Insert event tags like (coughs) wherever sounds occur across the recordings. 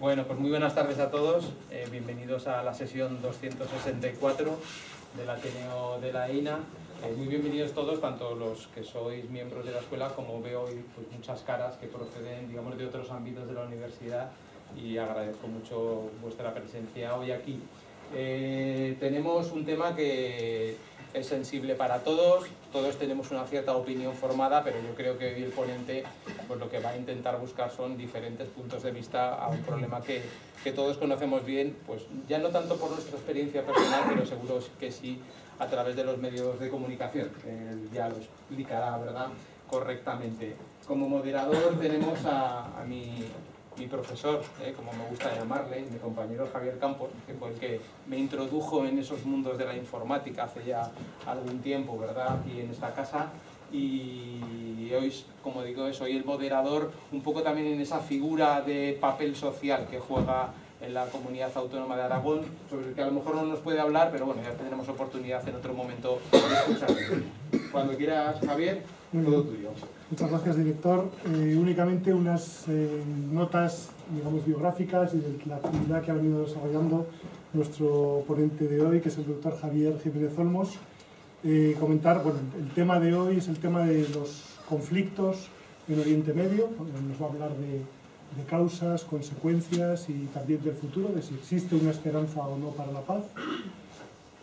Bueno, pues muy buenas tardes a todos. Eh, bienvenidos a la sesión 264 del Ateneo de la EINA. Eh, muy bienvenidos todos, tanto los que sois miembros de la escuela como veo pues, muchas caras que proceden digamos, de otros ámbitos de la universidad y agradezco mucho vuestra presencia hoy aquí. Eh, tenemos un tema que es sensible para todos, todos tenemos una cierta opinión formada, pero yo creo que hoy el ponente pues lo que va a intentar buscar son diferentes puntos de vista a un problema que, todos conocemos bien, pues ya no tanto por nuestra experiencia personal, pero seguro que sí a través de los medios de comunicación. Él ya lo explicará, ¿verdad?, correctamente. Como moderador tenemos a mi mi profesor, eh, como me gusta llamarle, mi compañero Javier Campos, que fue el que me introdujo en esos mundos de la informática hace ya algún tiempo, ¿verdad? Y en esta casa. Y hoy, como digo, soy el moderador, un poco también en esa figura de papel social que juega en la comunidad autónoma de Aragón, sobre el que a lo mejor no nos puede hablar, pero bueno, ya tendremos oportunidad en otro momento de escucharlo. Cuando quieras, Javier, todo tuyo. Muchas gracias, director. Eh, únicamente unas eh, notas, digamos, biográficas y de la actividad que ha venido desarrollando nuestro ponente de hoy, que es el doctor Javier Jiménez Olmos. Eh, comentar, bueno, el tema de hoy es el tema de los conflictos en Oriente Medio. Nos va a hablar de, de causas, consecuencias y también del futuro, de si existe una esperanza o no para la paz.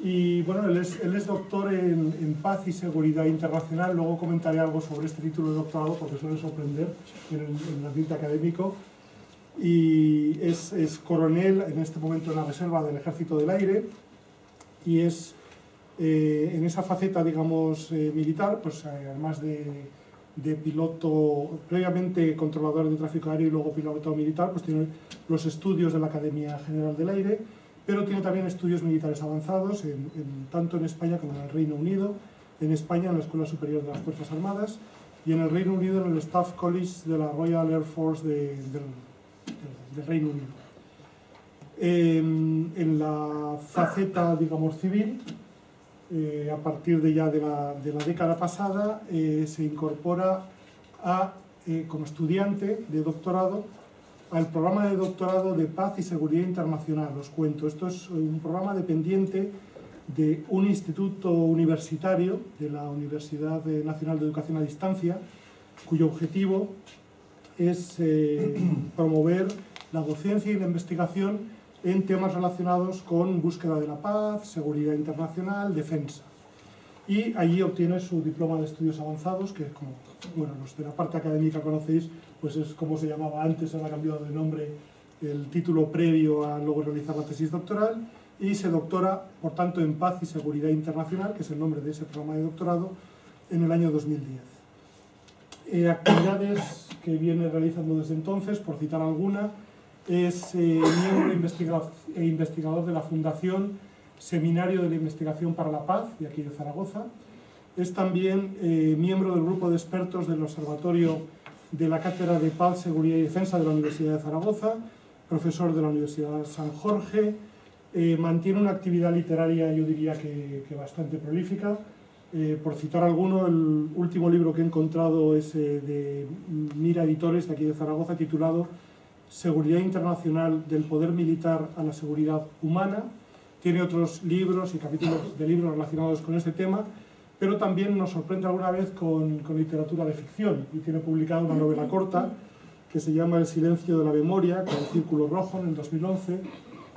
Y bueno, él es, doctor en, paz y seguridad internacional. Luego comentaré algo sobre este título de doctorado porque suele sorprender en el, en ambiente académico. Y es, coronel en este momento en la reserva del Ejército del Aire y es eh, en esa faceta, digamos, eh, militar, pues eh, además de, de, piloto, previamente controlador de tráfico aéreo y luego piloto militar, pues tiene los estudios de la Academia General del Aire pero tiene también estudios militares avanzados, en, en, tanto en España como en el Reino Unido, en España en la Escuela Superior de las Fuerzas Armadas y en el Reino Unido en el Staff College de la Royal Air Force de, de, de, del Reino Unido. Eh, en la faceta, digamos, civil, eh, a partir de ya de la, de la década pasada, eh, se incorpora a, eh, como estudiante de doctorado al programa de doctorado de Paz y Seguridad Internacional, os cuento. Esto es un programa dependiente de un instituto universitario de la Universidad Nacional de Educación a Distancia, cuyo objetivo es eh, (clears throat) promover la docencia y la investigación en temas relacionados con búsqueda de la paz, seguridad internacional, defensa. Y allí obtiene su diploma de estudios avanzados, que como bueno, los de la parte académica conocéis, pues es como se llamaba antes, ahora ha cambiado de nombre el título previo a luego realizar la tesis doctoral y se doctora, por tanto, en Paz y Seguridad Internacional, que es el nombre de ese programa de doctorado, en el año 2010. Eh, actividades que viene realizando desde entonces, por citar alguna, es eh, miembro investiga e investigador de la Fundación Seminario de la Investigación para la Paz, de aquí de Zaragoza. Es también eh, miembro del grupo de expertos del Observatorio de la Cátedra de Paz, Seguridad y Defensa de la Universidad de Zaragoza, profesor de la Universidad de San Jorge, eh, mantiene una actividad literaria, yo diría que, bastante prolífica. Eh, por citar alguno, el último libro que he encontrado es eh, de Mira Editores, de aquí de Zaragoza, titulado Seguridad Internacional del Poder Militar a la Seguridad Humana. Tiene otros libros y capítulos de libros relacionados con este tema pero también nos sorprende alguna vez con, con, literatura de ficción y tiene publicada una novela corta que se llama El silencio de la memoria, con el Círculo Rojo en el 2011,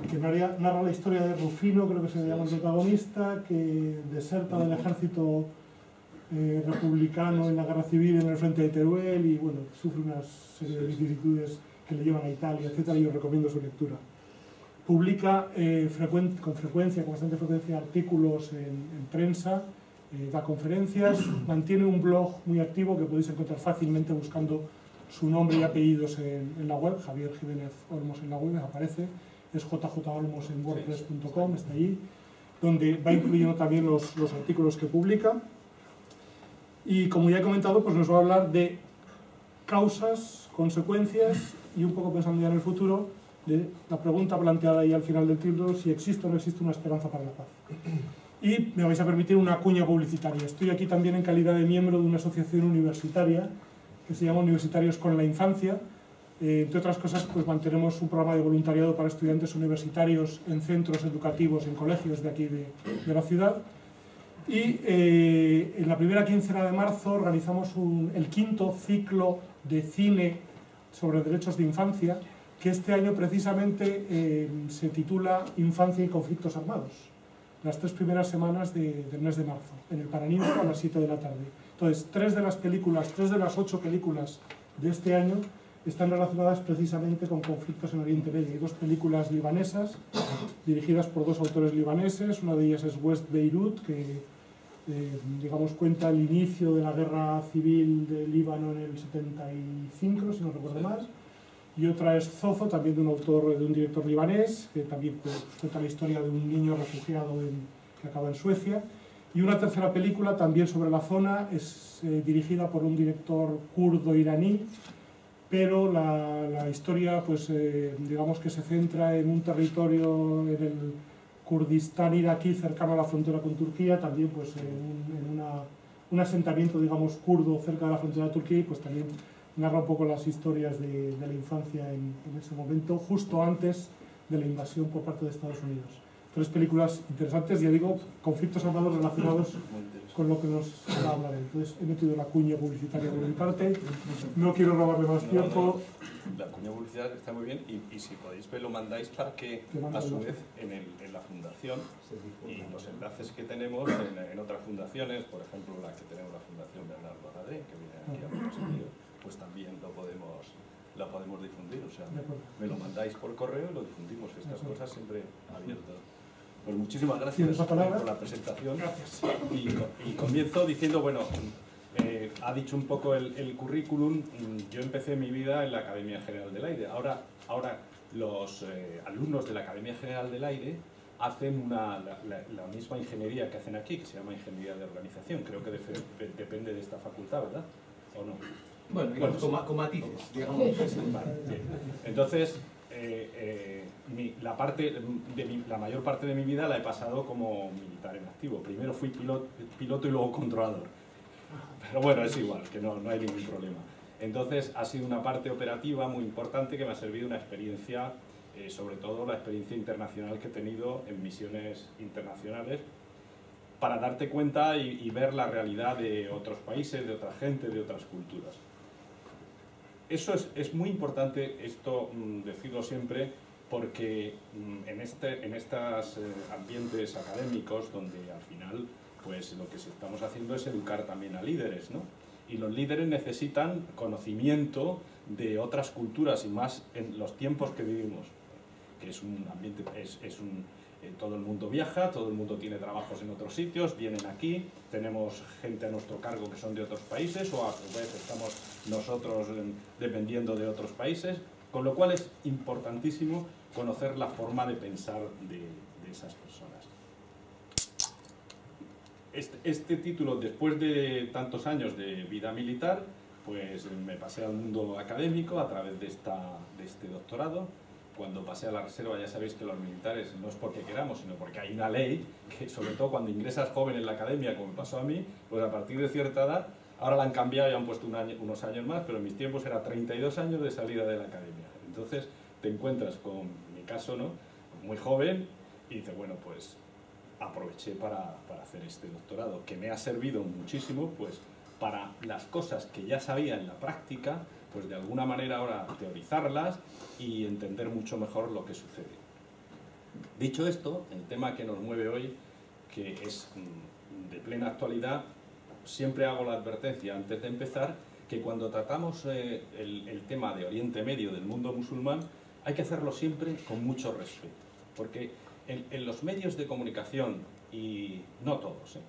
que narra, la historia de Rufino, creo que se llama el protagonista, que deserta del ejército eh, republicano en la guerra civil en el frente de Teruel y bueno, sufre una serie de vicisitudes que le llevan a Italia, etc. Y os recomiendo su lectura. Publica eh, frecuent, con frecuencia, con bastante frecuencia, artículos en prensa, eh, da conferencias, (clears throat) mantiene un blog muy activo que podéis encontrar fácilmente buscando su nombre y apellidos en, en la web, Javier Jiménez Olmos en la web, aparece, es jjolmos en wordpress.com, está ahí, donde va incluyendo también los, los, artículos que publica. Y como ya he comentado, pues nos va a hablar de causas, consecuencias y un poco pensando ya en el futuro, de la pregunta planteada ahí al final del título, si existe o no existe una esperanza para la paz. Y me vais a permitir una cuña publicitaria. Estoy aquí también en calidad de miembro de una asociación universitaria que se llama Universitarios con la Infancia, Eh, entre otras cosas, pues mantenemos un programa de voluntariado para estudiantes universitarios en centros educativos, en colegios de aquí de, la ciudad. Y eh, en la primera quincena de marzo organizamos el quinto ciclo de cine sobre derechos de infancia, que este año precisamente eh, se titula Infancia y conflictos armados, las tres primeras semanas de, del mes de marzo, en el Paraninfo a las 7 de la tarde. Entonces, tres de las películas, tres de las ocho películas de este año están relacionadas precisamente con conflictos en Oriente Medio. Hay dos películas libanesas dirigidas por dos autores libaneses, una de ellas es West Beirut, que eh, digamos cuenta el inicio de la guerra civil de Líbano en el 75, si no recuerdo mal, y otra es Zozo, también de un autor, de un director libanés, que también cuenta la historia de un niño refugiado en, que acaba en Suecia. Y una tercera película, también sobre la zona, es eh, dirigida por un director kurdo iraní, pero la, la historia, pues, eh, digamos que se centra en un territorio, en el Kurdistán iraquí, cercano a la frontera con Turquía, también pues, en, en una, un asentamiento, digamos, kurdo cerca de la frontera de Turquía, y pues también narra un poco las historias de, de la infancia en, en ese momento, justo antes de la invasión por parte de Estados Unidos. Tres películas interesantes, ya digo, conflictos armados relacionados con lo que nos va a hablar. Entonces, he metido la cuña publicitaria por mi parte. No quiero robarle más No, tiempo. no, La cuña publicidad está muy bien y, y si podéis ver lo mandáis para que a su vez en, el- en la fundación y los enlaces que tenemos en, en otras fundaciones, por ejemplo la que tenemos la Fundación Bernardo Arade, que viene aquí a nuestro sitio, pues también lo podemos, la podemos difundir. O sea, me lo mandáis por correo y lo difundimos. Estas cosas siempre abiertas. Pues muchísimas gracias por la presentación. Gracias. Y, co- y comienzo diciendo, bueno, eh, ha dicho un poco el, el currículum, yo empecé mi vida en la Academia General del Aire. Ahora, ahora los eh, alumnos de la Academia General del Aire hacen una, la, la- la misma ingeniería que hacen aquí, que se llama Ingeniería de Organización. Creo que de- depende de esta facultad, ¿verdad? ¿O no? Bueno, digamos, con, ma- con matices, digamos. Vale, bien. Entonces, eh, eh, mi- la, parte de mi- la mayor parte de mi vida la he pasado como militar en activo. Primero fui piloto, piloto y luego controlador. Pero bueno, es igual, que no, no hay ningún problema. Entonces, ha sido una parte operativa muy importante que me ha servido una experiencia, eh, sobre todo la experiencia internacional que he tenido en misiones internacionales, para darte cuenta y, y ver la realidad de otros países, de otra gente, de otras culturas. Eso es, es muy importante, esto mm, decirlo siempre, porque mm, en, este, en estos ambientes académicos, donde al final pues lo que estamos haciendo es educar también a líderes, ¿no? Y los líderes necesitan conocimiento de otras culturas y más en los tiempos que vivimos, que es un ambiente, es, es un, eh, todo el mundo viaja, todo el mundo tiene trabajos en otros sitios, vienen aquí, tenemos gente a nuestro cargo que son de otros países o a su vez estamos nosotros eh, dependiendo de otros países, con lo cual es importantísimo conocer la forma de pensar de, esas personas. Este, este título, después de tantos años de vida militar, pues me pasé al mundo académico a través de, esta, de este doctorado. Cuando pasé a la reserva ya sabéis que los militares no es porque queramos, sino porque hay una ley que sobre todo cuando ingresas joven en la academia, como pasó a mí, pues a partir de cierta edad, ahora la han cambiado y han puesto un año- unos años más, pero en mis tiempos era 32 años de salida de la academia. Entonces te encuentras con, en mi caso, ¿no? muy joven y dices, bueno, pues aproveché para, para hacer este doctorado, que me ha servido muchísimo, pues para las cosas que ya sabía en la práctica, pues de alguna manera ahora teorizarlas y entender mucho mejor lo que sucede. Dicho esto, el tema que nos mueve hoy, que es mm, de plena actualidad, siempre hago la advertencia antes de empezar que cuando tratamos eh, el, tema de Oriente Medio, del mundo musulmán, hay que hacerlo siempre con mucho respeto, porque en, en los medios de comunicación, y no todos, ¿eh?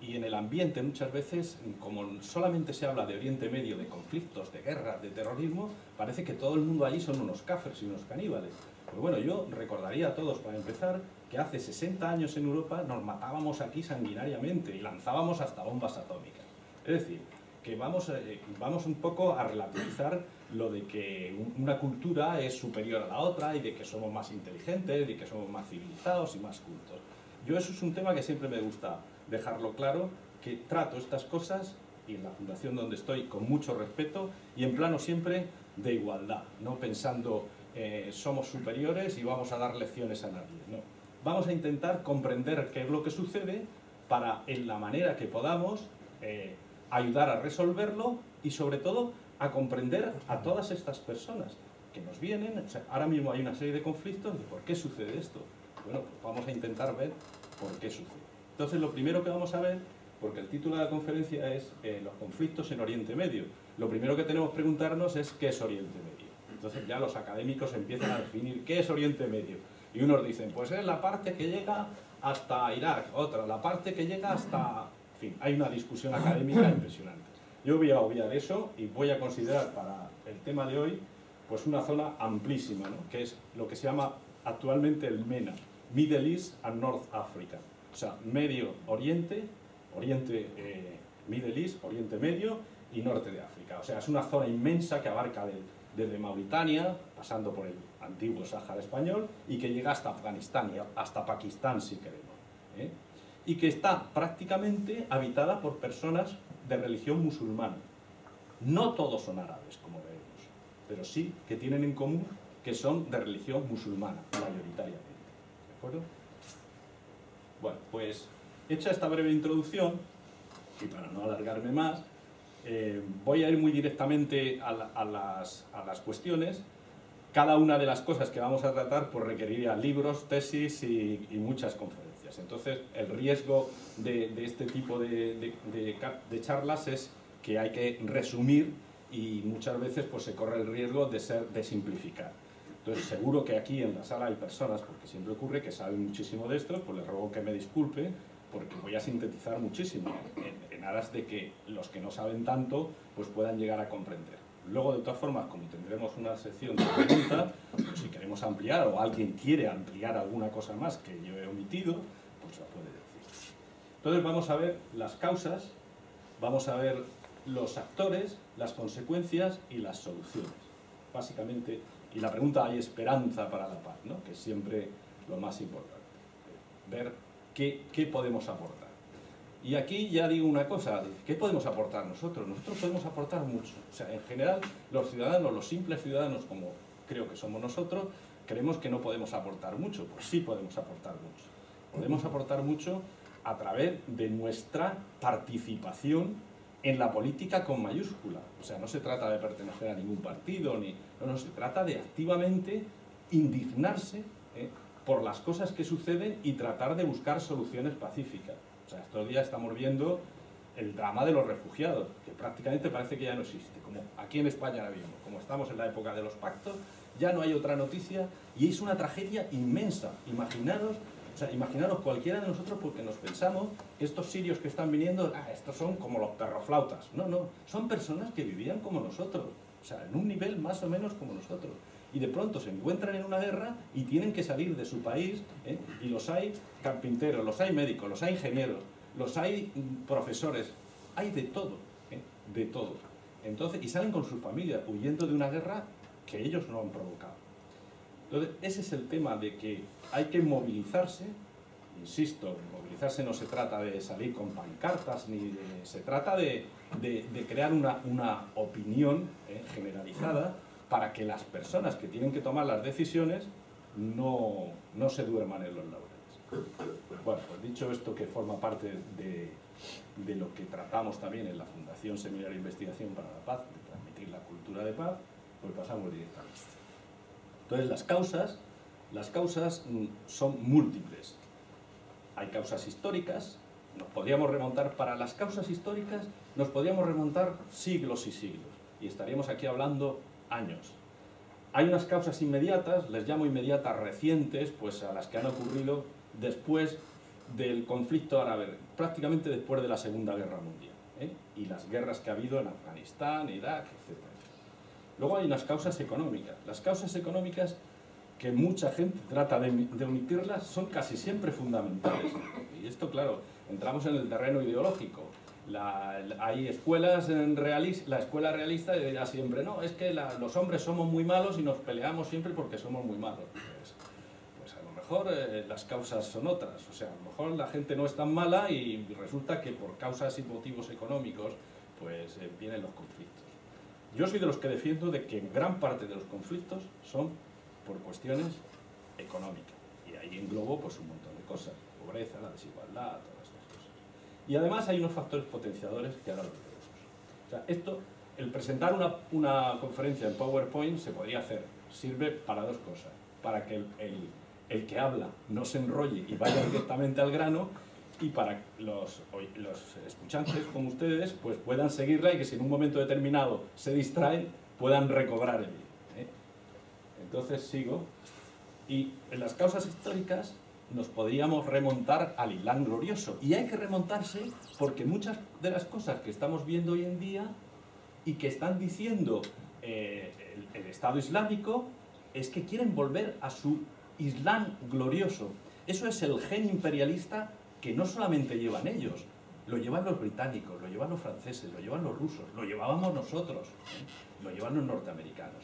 Y en el ambiente muchas veces, como solamente se habla de Oriente Medio, de conflictos, de guerras, de terrorismo, parece que todo el mundo allí son unos cafres y unos caníbales. Pues bueno, yo recordaría a todos, para empezar, que hace 60 años en Europa nos matábamos aquí sanguinariamente y lanzábamos hasta bombas atómicas. Es decir, que vamos, eh, vamos un poco a relativizar lo de que un- una cultura es superior a la otra y de que somos más inteligentes, de que somos más civilizados y más cultos. Yo eso es un tema que siempre me gusta dejarlo claro, que trato estas cosas y en la fundación donde estoy con mucho respeto y en plano siempre de igualdad, no pensando eh, somos superiores y vamos a dar lecciones a nadie. No. Vamos a intentar comprender qué es lo que sucede para, en la manera que podamos, eh, ayudar a resolverlo y sobre todo a comprender a todas estas personas que nos vienen. ahora mismo hay una serie de conflictos de por qué sucede esto. Bueno, pues vamos a intentar ver por qué sucede. Entonces, lo primero que vamos a ver, porque el título de la conferencia es eh, Los conflictos en Oriente Medio, lo primero que tenemos que preguntarnos es qué es Oriente Medio. Entonces ya los académicos empiezan a definir qué es Oriente Medio. Y unos dicen, pues es la parte que llega hasta Irak, otra, la parte que llega hasta... En fin, hay una discusión académica impresionante. Yo voy a obviar eso y voy a considerar para el tema de hoy pues una zona amplísima, ¿no? que es lo que se llama actualmente el MENA, Middle East and North Africa. O sea, Medio Oriente, Oriente, eh, Middle East, Oriente Medio y Norte de África. O sea, es una zona inmensa que abarca desde Mauritania, pasando por el antiguo Sáhara español, y que llega hasta Afganistán y hasta Pakistán, si queremos. ¿eh? Y que está prácticamente habitada por personas de religión musulmana. No todos son árabes, como veremos, pero sí que tienen en común que son de religión musulmana, mayoritariamente. ¿De acuerdo? Bueno, pues hecha esta breve introducción, y para no alargarme más, eh, voy a ir muy directamente a, las, cuestiones. Cada una de las cosas que vamos a tratar pues, requeriría libros, tesis y, muchas conferencias. Entonces, el riesgo de, este tipo de, charlas es que hay que resumir y muchas veces pues, se corre el riesgo de, ser, de simplificar. Entonces, seguro que aquí en la sala hay personas, porque siempre ocurre, que saben muchísimo de esto, pues les ruego que me disculpe, porque voy a sintetizar muchísimo en, aras de que los que no saben tanto pues puedan llegar a comprender. Luego, de todas formas, como tendremos una sección de preguntas, pues si queremos ampliar o alguien quiere ampliar alguna cosa más que yo he omitido, pues la puede decir. Entonces vamos a ver las causas, vamos a ver los actores, las consecuencias y las soluciones. Básicamente, y la pregunta, ¿hay esperanza para la paz? ¿no? Que es siempre lo más importante. Ver ¿qué, podemos aportar? Y aquí ya digo una cosa, ¿qué podemos aportar nosotros? Nosotros podemos aportar mucho. O sea, en general, los ciudadanos, los simples ciudadanos, como creo que somos nosotros, creemos que no podemos aportar mucho. Pues sí podemos aportar mucho. Podemos aportar mucho a través de nuestra participación en la política con mayúscula. O sea, no se trata de pertenecer a ningún partido, ni, no, no se trata de activamente indignarse ¿eh? por las cosas que suceden y tratar de buscar soluciones pacíficas. O sea, estos días estamos viendo el drama de los refugiados, que prácticamente parece que ya no existe, como aquí en España ahora mismo, como estamos en la época de los pactos, ya no hay otra noticia y es una tragedia inmensa. Imaginaros, o sea, imaginaros cualquiera de nosotros porque nos pensamos que estos sirios que están viniendo, ah, estos son como los perroflautas. No, no, son personas que vivían como nosotros, o sea, en un nivel más o menos como nosotros y de pronto se encuentran en una guerra y tienen que salir de su país, ¿eh? y los hay carpinteros, los hay médicos, los hay ingenieros, los hay mm, profesores, hay de todo, ¿eh? de todo. Entonces, y salen con su familia huyendo de una guerra que ellos no han provocado. Entonces, ese es el tema de que hay que movilizarse, insisto, movilizarse no se trata de salir con pancartas, ni se trata de, crear una, opinión ¿eh? generalizada para que las personas que tienen que tomar las decisiones no, no se duerman en los laureles. Bueno, pues dicho esto que forma parte de, de lo que tratamos también en la Fundación Seminario de Investigación para la Paz, de transmitir la cultura de paz, pues pasamos directamente. Entonces las causas, las causas mm, son múltiples. Hay causas históricas, nos podríamos remontar, para las causas históricas nos podríamos remontar siglos y siglos. Y estaríamos aquí hablando años. Hay unas causas inmediatas, les llamo inmediatas recientes, pues a las que han ocurrido después del conflicto árabe, prácticamente después de la Segunda Guerra Mundial, ¿eh? y las guerras que ha habido en Afganistán, Irak, etc. Luego hay unas causas económicas. Las causas económicas, que mucha gente trata de, omitirlas, son casi siempre fundamentales. Y esto, claro, entramos en el terreno ideológico hay escuelas la escuela realista dirá siempre, no, es que los hombres somos muy malos y nos peleamos siempre porque somos muy malos. Pues, pues a lo mejor eh, las causas son otras, o sea, a lo mejor la gente no es tan mala y resulta que por causas y motivos económicos pues eh, vienen los conflictos. Yo soy de los que defiendo de que gran parte de los conflictos son por cuestiones económicas. Y ahí englobo pues, un montón de cosas. Pobreza, la desigualdad, todas estas cosas. Y además hay unos factores potenciadores que ahora lo veremos. O sea, esto, el presentar una, una conferencia en PowerPoint se podría hacer. Sirve para dos cosas. Para que el, el, el que habla no se enrolle y vaya directamente al grano y para los, los escuchantes como ustedes pues puedan seguirla y que si en un momento determinado se distraen puedan recobrar el ¿eh? Entonces sigo. Y en las causas históricas nos podríamos remontar al Islam glorioso. Y hay que remontarse porque muchas de las cosas que estamos viendo hoy en día y que están diciendo eh, el, el Estado Islámico es que quieren volver a su Islam glorioso. Eso es el gen imperialista que no solamente llevan ellos, lo llevan los británicos, lo llevan los franceses, lo llevan los rusos, lo llevábamos nosotros, ¿eh? lo llevan los norteamericanos.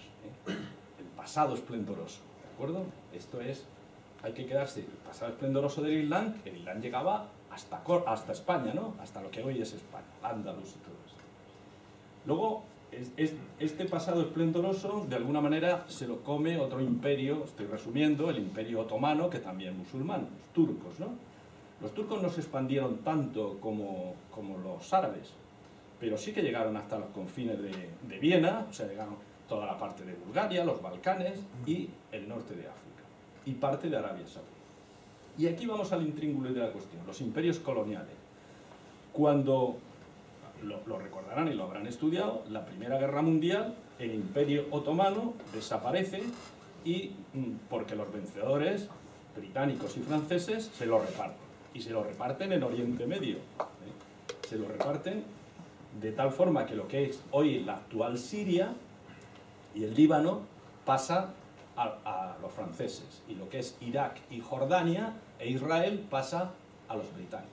¿eh? El pasado esplendoroso, ¿de acuerdo? Esto es, hay que quedarse, el pasado esplendoroso del que el Islam llegaba hasta, hasta España, ¿no? Hasta lo que hoy es España, Andalus y todo eso. Luego, es, es, este pasado esplendoroso, de alguna manera, se lo come otro imperio, estoy resumiendo, el imperio otomano, que también musulmán, los turcos, ¿no? Los turcos no se expandieron tanto como, los árabes, pero sí que llegaron hasta los confines de, Viena, o sea, llegaron toda la parte de Bulgaria, los Balcanes y el norte de África, y parte de Arabia Saudí. Y aquí vamos al intríngulo de la cuestión, los imperios coloniales. Cuando, lo, lo recordarán y lo habrán estudiado, la Primera Guerra Mundial, el imperio otomano desaparece y porque los vencedores británicos y franceses se lo reparten y se lo reparten en Oriente Medio. ¿eh? Se lo reparten de tal forma que lo que es hoy la actual Siria y el Líbano pasa a, los franceses y lo que es Irak y Jordania e Israel pasa a los británicos.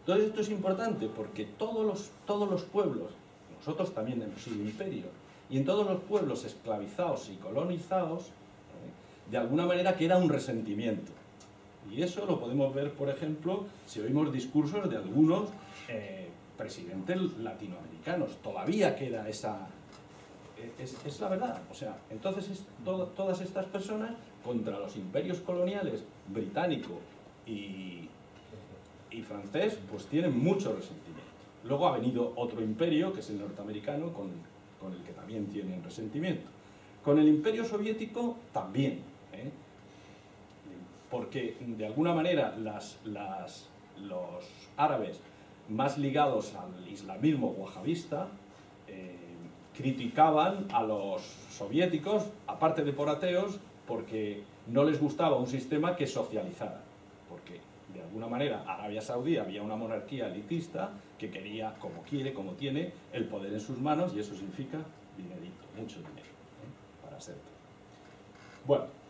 Entonces esto es importante porque todos los, todos los pueblos, nosotros también hemos sido imperio, y en todos los pueblos esclavizados y colonizados, ¿eh? de alguna manera queda un resentimiento. Y eso lo podemos ver, por ejemplo, si oímos discursos de algunos eh, presidentes latinoamericanos. Todavía queda esa... Es, es la verdad. O sea, entonces es to todas estas personas contra los imperios coloniales británico y, y francés, pues tienen mucho resentimiento. Luego ha venido otro imperio, que es el norteamericano, con el que también tienen resentimiento. Con el imperio soviético también. Porque de alguna manera los árabes más ligados al islamismo wahabista eh, criticaban a los soviéticos, aparte de por ateos, porque no les gustaba un sistema que socializara, porque de alguna manera Arabia Saudí había una monarquía elitista que quería, como quiere, como tiene, el poder en sus manos y eso significa dinerito, mucho dinero, ¿eh? para ser. Bueno,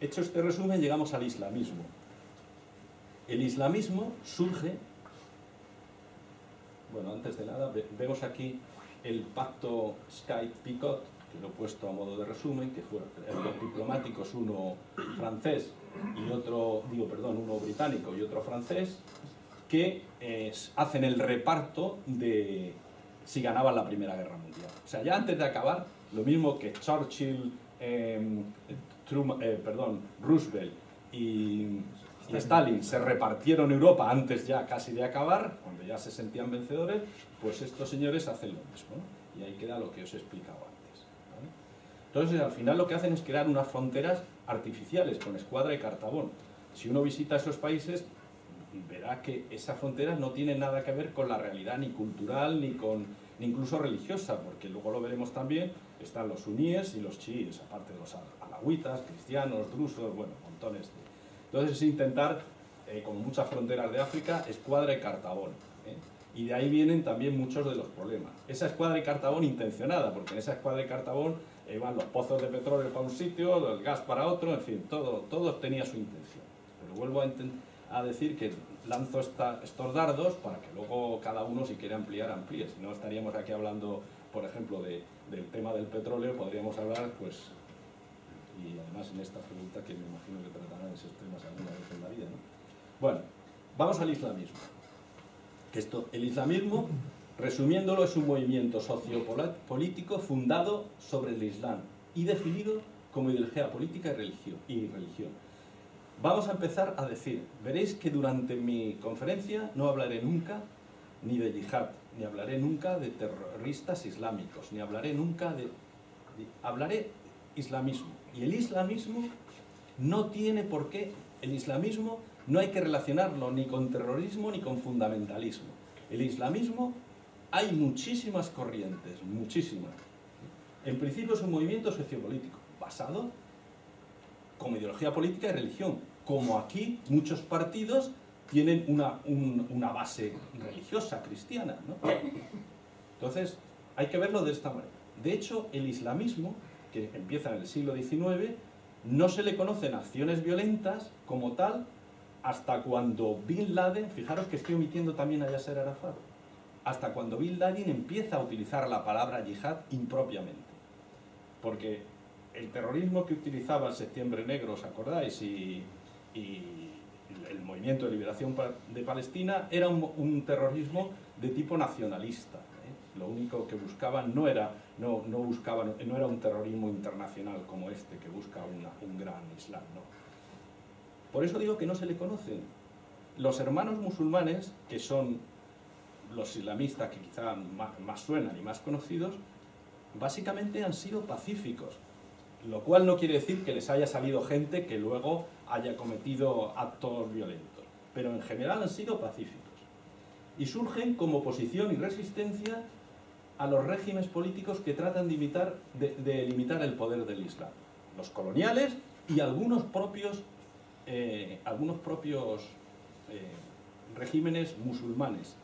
Hecho este resumen, llegamos al islamismo. El islamismo surge, bueno, antes de nada, vemos aquí el pacto Skype-Picot, que lo he puesto a modo de resumen, que fueron dos diplomáticos, uno francés y otro, digo, perdón, uno británico y otro francés, que eh, hacen el reparto de si ganaban la Primera Guerra Mundial. O sea, ya antes de acabar, lo mismo que Churchill, eh, Truman, eh, perdón, Roosevelt y, y, Stalin se repartieron Europa antes ya casi de acabar, cuando ya se sentían vencedores, pues estos señores hacen lo mismo. Y ahí queda lo que os he explicado antes. ¿vale? Entonces, al final lo que hacen es crear unas fronteras artificiales con escuadra y cartabón. Si uno visita esos países, verá que esas fronteras no tienen nada que ver con la realidad ni cultural ni con ni incluso religiosa, porque luego lo veremos también, están los suníes y los chiíes, aparte de los alagüitas, cristianos, drusos, bueno, montones de... Entonces es intentar, eh, como muchas fronteras de África, escuadra y cartabón. ¿eh? Y de ahí vienen también muchos de los problemas. Esa escuadra y cartabón intencionada, porque en esa escuadra y cartabón eh, van los pozos de petróleo para un sitio, el gas para otro, en fin, todo, todo tenía su intención. Pero vuelvo a, a decir que lanzo esta, estos dardos para que luego cada uno, si quiere ampliar, amplíe. Si no, estaríamos aquí hablando, por ejemplo, de, del tema del petróleo, podríamos hablar, pues, y además en esta pregunta que me imagino que tratarán esos temas alguna vez en la vida. ¿no? Bueno, vamos al islamismo. Esto, el islamismo Resumiéndolo, es un movimiento sociopolítico fundado sobre el Islam y definido como ideología política y religión. Y religión. Vamos a empezar a decir, veréis que durante mi conferencia no hablaré nunca ni de yihad, ni hablaré nunca de terroristas islámicos, ni hablaré nunca de... hablaré islamismo. Y el islamismo no tiene por qué, el islamismo no hay que relacionarlo ni con terrorismo ni con fundamentalismo. El islamismo hay muchísimas corrientes, muchísimas. En principio es un movimiento sociopolítico basado como ideología política y religión, como aquí muchos partidos tienen una, base religiosa, cristiana. Entonces, hay que verlo de esta manera. De hecho, el islamismo, que empieza en el siglo XIX, no se le conocen acciones violentas como tal hasta cuando Bin Laden, fijaros que estoy omitiendo también a Yasser Arafat, hasta cuando Bin Laden empieza a utilizar la palabra yihad impropiamente. Porque el terrorismo que utilizaba el Septiembre Negro, ¿os acordáis? Y, el movimiento de liberación de Palestina era un, terrorismo de tipo nacionalista. Lo único que buscaban no era, no, no, buscaban, no era un terrorismo internacional como este, que busca un gran Islam. ¿no? Por eso digo que no se le conocen. Los hermanos musulmanes, que son los islamistas que quizá más suenan y más conocidos, básicamente han sido pacíficos lo cual no quiere decir que les haya salido gente que luego haya cometido actos violentos, pero en general han sido pacíficos. Y surgen como oposición y resistencia a los regímenes políticos que tratan de, imitar, de, limitar el poder del Islam, los coloniales y algunos propios, eh, algunos propios eh, regímenes musulmanes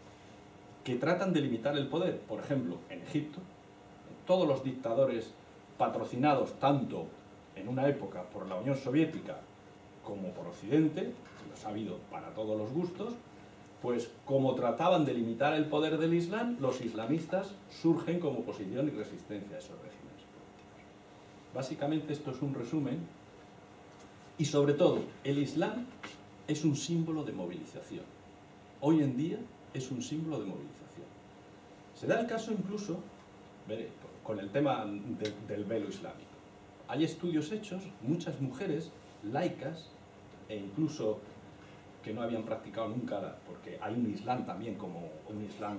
que tratan de limitar el poder. Por ejemplo, en Egipto, todos los dictadores patrocinados tanto en una época por la Unión Soviética como por Occidente, los ha habido para todos los gustos, pues como trataban de limitar el poder del Islam, los islamistas surgen como oposición y resistencia a esos regímenes políticos. Básicamente esto es un resumen y sobre todo el Islam es un símbolo de movilización. Hoy en día es un símbolo de movilización. Se da el caso incluso, con el tema del velo islámico. Hay estudios hechos, muchas mujeres laicas e incluso que no habían practicado nunca, porque hay un islam también como un islam,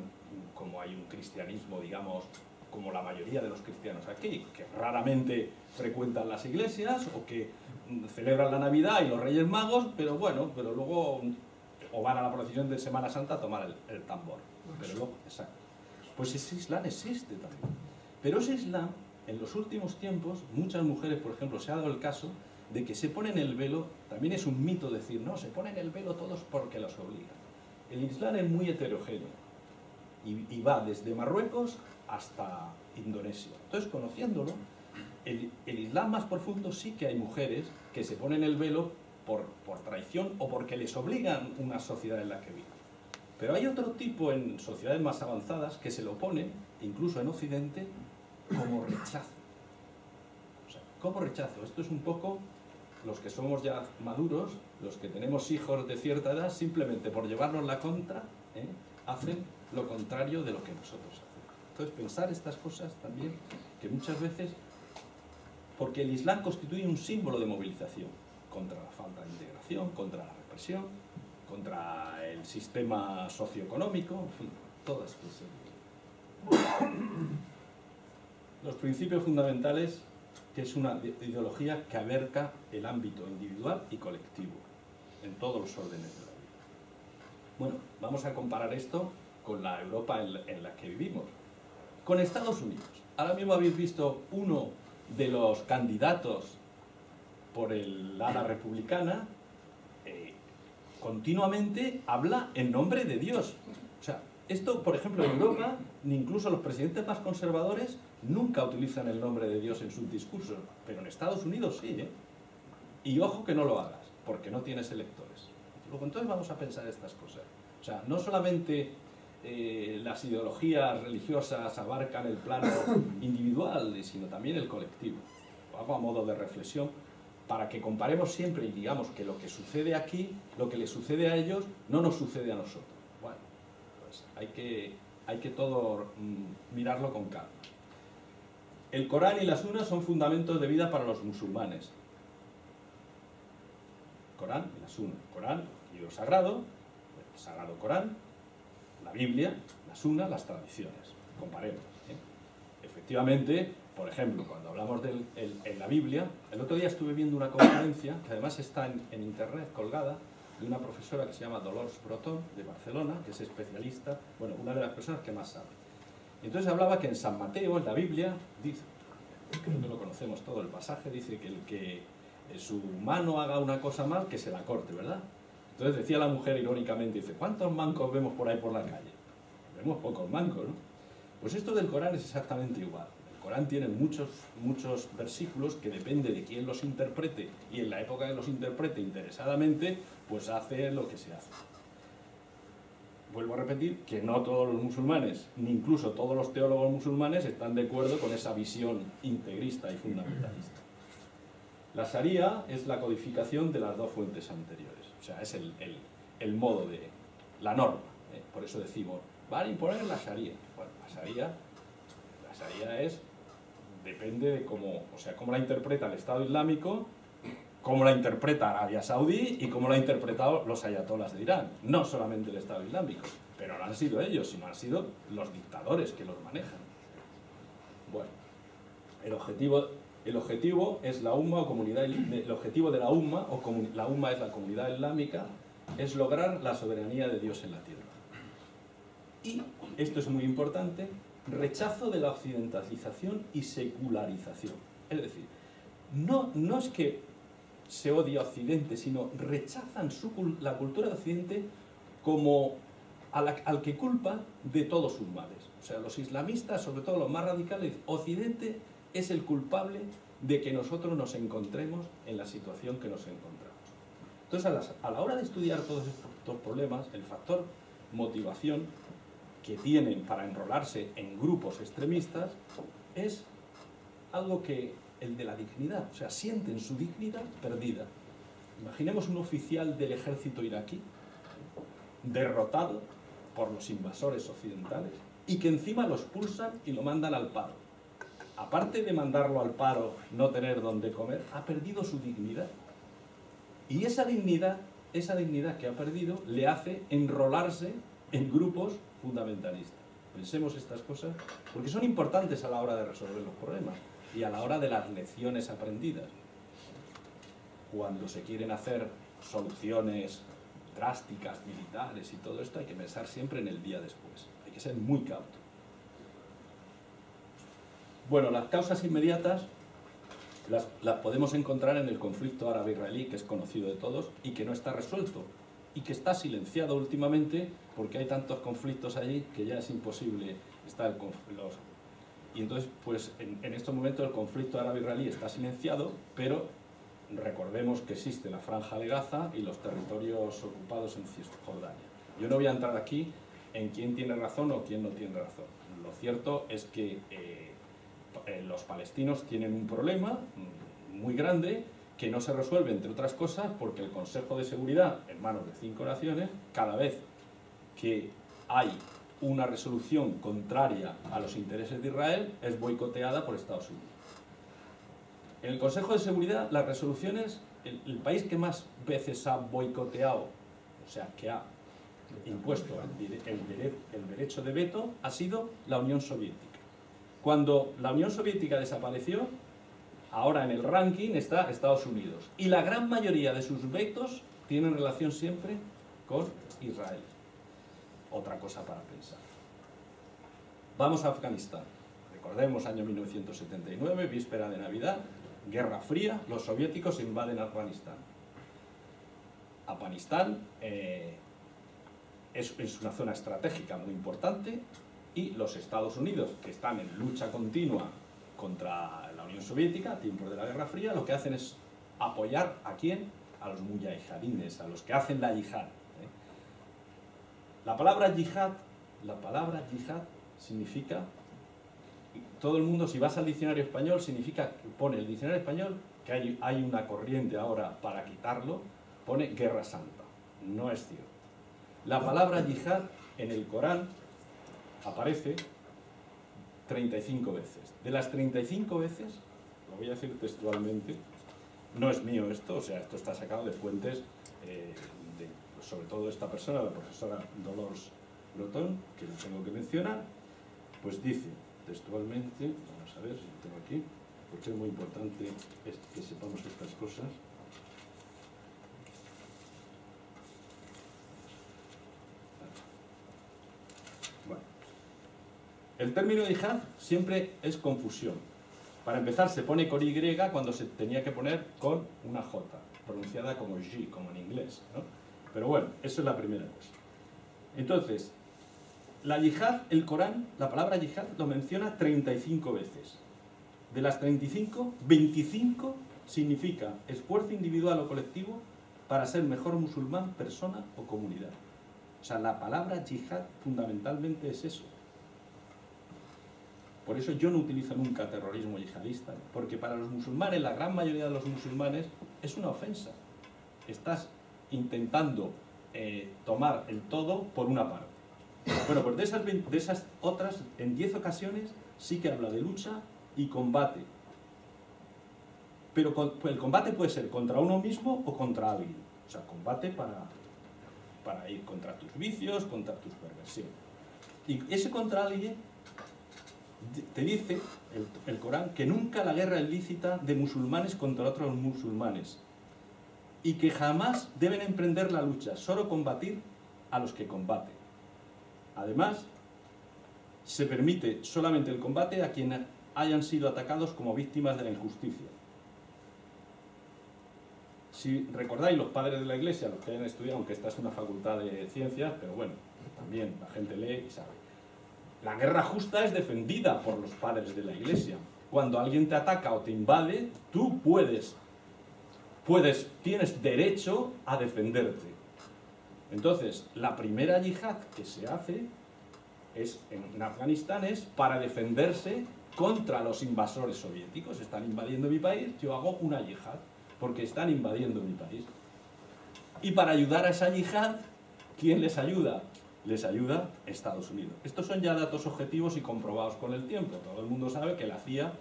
como hay un cristianismo, digamos, como la mayoría de los cristianos aquí, que raramente frecuentan las iglesias o que celebran la Navidad y los Reyes Magos, pero bueno, pero luego o van a la procesión de Semana Santa a tomar el, el tambor. Pero luego, exacto. Pues ese Islam existe también. Pero ese Islam, en los últimos tiempos, muchas mujeres, por ejemplo, se ha dado el caso de que se ponen el velo, también es un mito decir, no, se ponen el velo todos porque los obligan. El Islam es muy heterogéneo y, va desde Marruecos hasta Indonesia. Entonces, conociéndolo, el, el, Islam más profundo sí que hay mujeres que se ponen el velo por, por traición o porque les obligan una sociedad en la que viven. Pero hay otro tipo en sociedades más avanzadas que se lo ponen, incluso en Occidente, como rechazo. O sea, como rechazo. Esto es un poco los que somos ya maduros, los que tenemos hijos de cierta edad, simplemente por llevarnos la contra, ¿eh? hacen lo contrario de lo que nosotros hacemos. Entonces, pensar estas cosas también, que muchas veces, porque el Islam constituye un símbolo de movilización contra la falta de integración, contra la represión, contra el sistema socioeconómico, en fin, todas. Los principios fundamentales, que es una ideología que abarca el ámbito individual y colectivo, en todos los órdenes de la vida. Bueno, vamos a comparar esto con la Europa en la que vivimos, con Estados Unidos. Ahora mismo habéis visto uno de los candidatos por el ala republicana, continuamente habla en nombre de Dios. O sea, esto, por ejemplo, en Europa, ni incluso los presidentes más conservadores nunca utilizan el nombre de Dios en sus discursos, pero en Estados Unidos sí, ¿eh? Y ojo que no lo hagas, porque no tienes electores. Luego entonces vamos a pensar estas cosas. O sea, no solamente eh, las ideologías religiosas abarcan el plano (coughs) individual, sino también el colectivo. hago a modo de reflexión para que comparemos siempre y digamos que lo que sucede aquí, lo que le sucede a ellos, no nos sucede a nosotros. Bueno, pues hay que hay que todo mm, mirarlo con calma. El Corán y la Sunna son fundamentos de vida para los musulmanes. Corán y la Sunna. Corán, libro sagrado, el sagrado Corán, la Biblia, la Sunna, las tradiciones. Comparemos. ¿eh? Efectivamente, por ejemplo, cuando hablamos de en la Biblia, el otro día estuve viendo una conferencia, que además está en, internet colgada, de una profesora que se llama Dolores Brotón, de Barcelona, que es especialista, bueno, una de las personas que más sabe. Entonces hablaba que en San Mateo, en la Biblia, dice, creo que lo conocemos todo, el pasaje dice que el que su mano haga una cosa mal, que se la corte, ¿verdad? Entonces decía la mujer irónicamente, dice, ¿cuántos mancos vemos por ahí por la calle? Vemos pocos mancos, ¿no? Pues esto del Corán es exactamente igual. El Corán tiene muchos, muchos versículos que depende de quién los interprete y en la época que los interprete interesadamente, pues hace lo que se hace. Vuelvo a repetir que no todos los musulmanes, ni incluso todos los teólogos musulmanes, están de acuerdo con esa visión integrista y fundamentalista. La Sharia es la codificación de las dos fuentes anteriores, o sea, es el, modo de la norma. ¿eh? Por eso decimos, van a imponer la Sharia. Bueno, la Sharia, la Sharia es, depende de cómo, o sea, cómo la interpreta el Estado Islámico cómo la interpreta Arabia Saudí y cómo la han interpretado los ayatolas de Irán. No solamente el Estado Islámico, pero no han sido ellos, sino han sido los dictadores que los manejan. Bueno, el objetivo, el objetivo es la UMA o comunidad, el objetivo de la UMA, o la UMA es la comunidad islámica, es lograr la soberanía de Dios en la tierra. Y, esto es muy importante, rechazo de la occidentalización y secularización. Es decir, no, no es que se odia a Occidente, sino rechazan la cultura de Occidente como al que culpa de todos sus males. O sea, los islamistas, sobre todo los más radicales, Occidente es el culpable de que nosotros nos encontremos en la situación que nos encontramos. Entonces, a, la hora de estudiar todos estos problemas, el factor motivación que tienen para enrolarse en grupos extremistas es algo que el de la dignidad, o sea, sienten su dignidad perdida. Imaginemos un oficial del ejército iraquí derrotado por los invasores occidentales y que encima los pulsan y lo mandan al paro. Aparte de mandarlo al paro, no tener donde comer, ha perdido su dignidad. Y esa dignidad, esa dignidad que ha perdido, le hace enrolarse en grupos fundamentalistas. Pensemos estas cosas porque son importantes a la hora de resolver los problemas y a la hora de las lecciones aprendidas. Cuando se quieren hacer soluciones drásticas, militares y todo esto, hay que pensar siempre en el día después. Hay que ser muy cauto. Bueno, las causas inmediatas las, podemos encontrar en el conflicto árabe-israelí, que es conocido de todos y que no está resuelto y que está silenciado últimamente porque hay tantos conflictos allí que ya es imposible estar los, y entonces, pues en, estos momentos el conflicto árabe-israelí está silenciado, pero recordemos que existe la franja de Gaza y los territorios ocupados en Cisjordania. Yo no voy a entrar aquí en quién tiene razón o quién no tiene razón. Lo cierto es que eh, eh, los palestinos tienen un problema muy grande que no se resuelve, entre otras cosas, porque el Consejo de Seguridad, en manos de cinco naciones, cada vez que hay una resolución contraria a los intereses de Israel es boicoteada por Estados Unidos. En el Consejo de Seguridad, las resoluciones, el, país que más veces ha boicoteado, o sea, que ha impuesto el, derecho de veto, ha sido la Unión Soviética. Cuando la Unión Soviética desapareció, ahora en el ranking está Estados Unidos. Y la gran mayoría de sus vetos tienen relación siempre con Israel otra cosa para pensar. Vamos a Afganistán. Recordemos año 1979, víspera de Navidad, Guerra Fría, los soviéticos invaden Afganistán. Afganistán eh, es, una zona estratégica muy importante y los Estados Unidos, que están en lucha continua contra la Unión Soviética a tiempos de la Guerra Fría, lo que hacen es apoyar a quién? A los a los que hacen la yihad. La palabra yihad, la palabra yihad significa, todo el mundo, si vas al diccionario español, significa, pone el diccionario español, que hay, una corriente ahora para quitarlo, pone guerra santa. No es cierto. La palabra yihad en el Corán aparece 35 veces. De las 35 veces, lo voy a decir textualmente, no es mío esto, o sea, esto está sacado de fuentes, eh, sobre todo esta persona, la profesora Dolores Brotón, que lo tengo que mencionar, pues dice textualmente, vamos a ver si lo tengo aquí, porque es muy importante que sepamos estas cosas. El término yihad siempre es confusión. Para empezar, se pone con Y cuando se tenía que poner con una J, pronunciada como G, como en inglés. ¿no? Pero bueno, eso es la primera cosa. Entonces, la yihad, el Corán, la palabra yihad lo menciona 35 veces. De las 35, 25 significa esfuerzo individual o colectivo para ser mejor musulmán, persona o comunidad. O sea, la palabra yihad fundamentalmente es eso. Por eso yo no utilizo nunca terrorismo yihadista, porque para los musulmanes, la gran mayoría de los musulmanes, es una ofensa. Estás intentando eh, tomar el todo por una parte. Bueno, pues de esas, de esas otras, en 10 ocasiones sí que habla de lucha y combate. Pero el combate puede ser contra uno mismo o contra alguien. O sea, combate para, para ir contra tus vicios, contra tus perversiones. Y ese contra alguien te dice el, el, Corán que nunca la guerra es lícita de musulmanes contra otros musulmanes y que jamás deben emprender la lucha, solo combatir a los que combaten. Además, se permite solamente el combate a quienes hayan sido atacados como víctimas de la injusticia. Si recordáis los padres de la iglesia, los que hayan estudiado, aunque esta es una facultad de ciencias, pero bueno, también la gente lee y sabe. La guerra justa es defendida por los padres de la iglesia. Cuando alguien te ataca o te invade, tú puedes, puedes, tienes derecho a defenderte. Entonces, la primera yihad que se hace es en Afganistán es para defenderse contra los invasores soviéticos. Están invadiendo mi país, yo hago una yihad, porque están invadiendo mi país. Y para ayudar a esa yihad, ¿quién les ayuda? Les ayuda Estados Unidos. Estos son ya datos objetivos y comprobados con el tiempo. Todo el mundo sabe que la CIA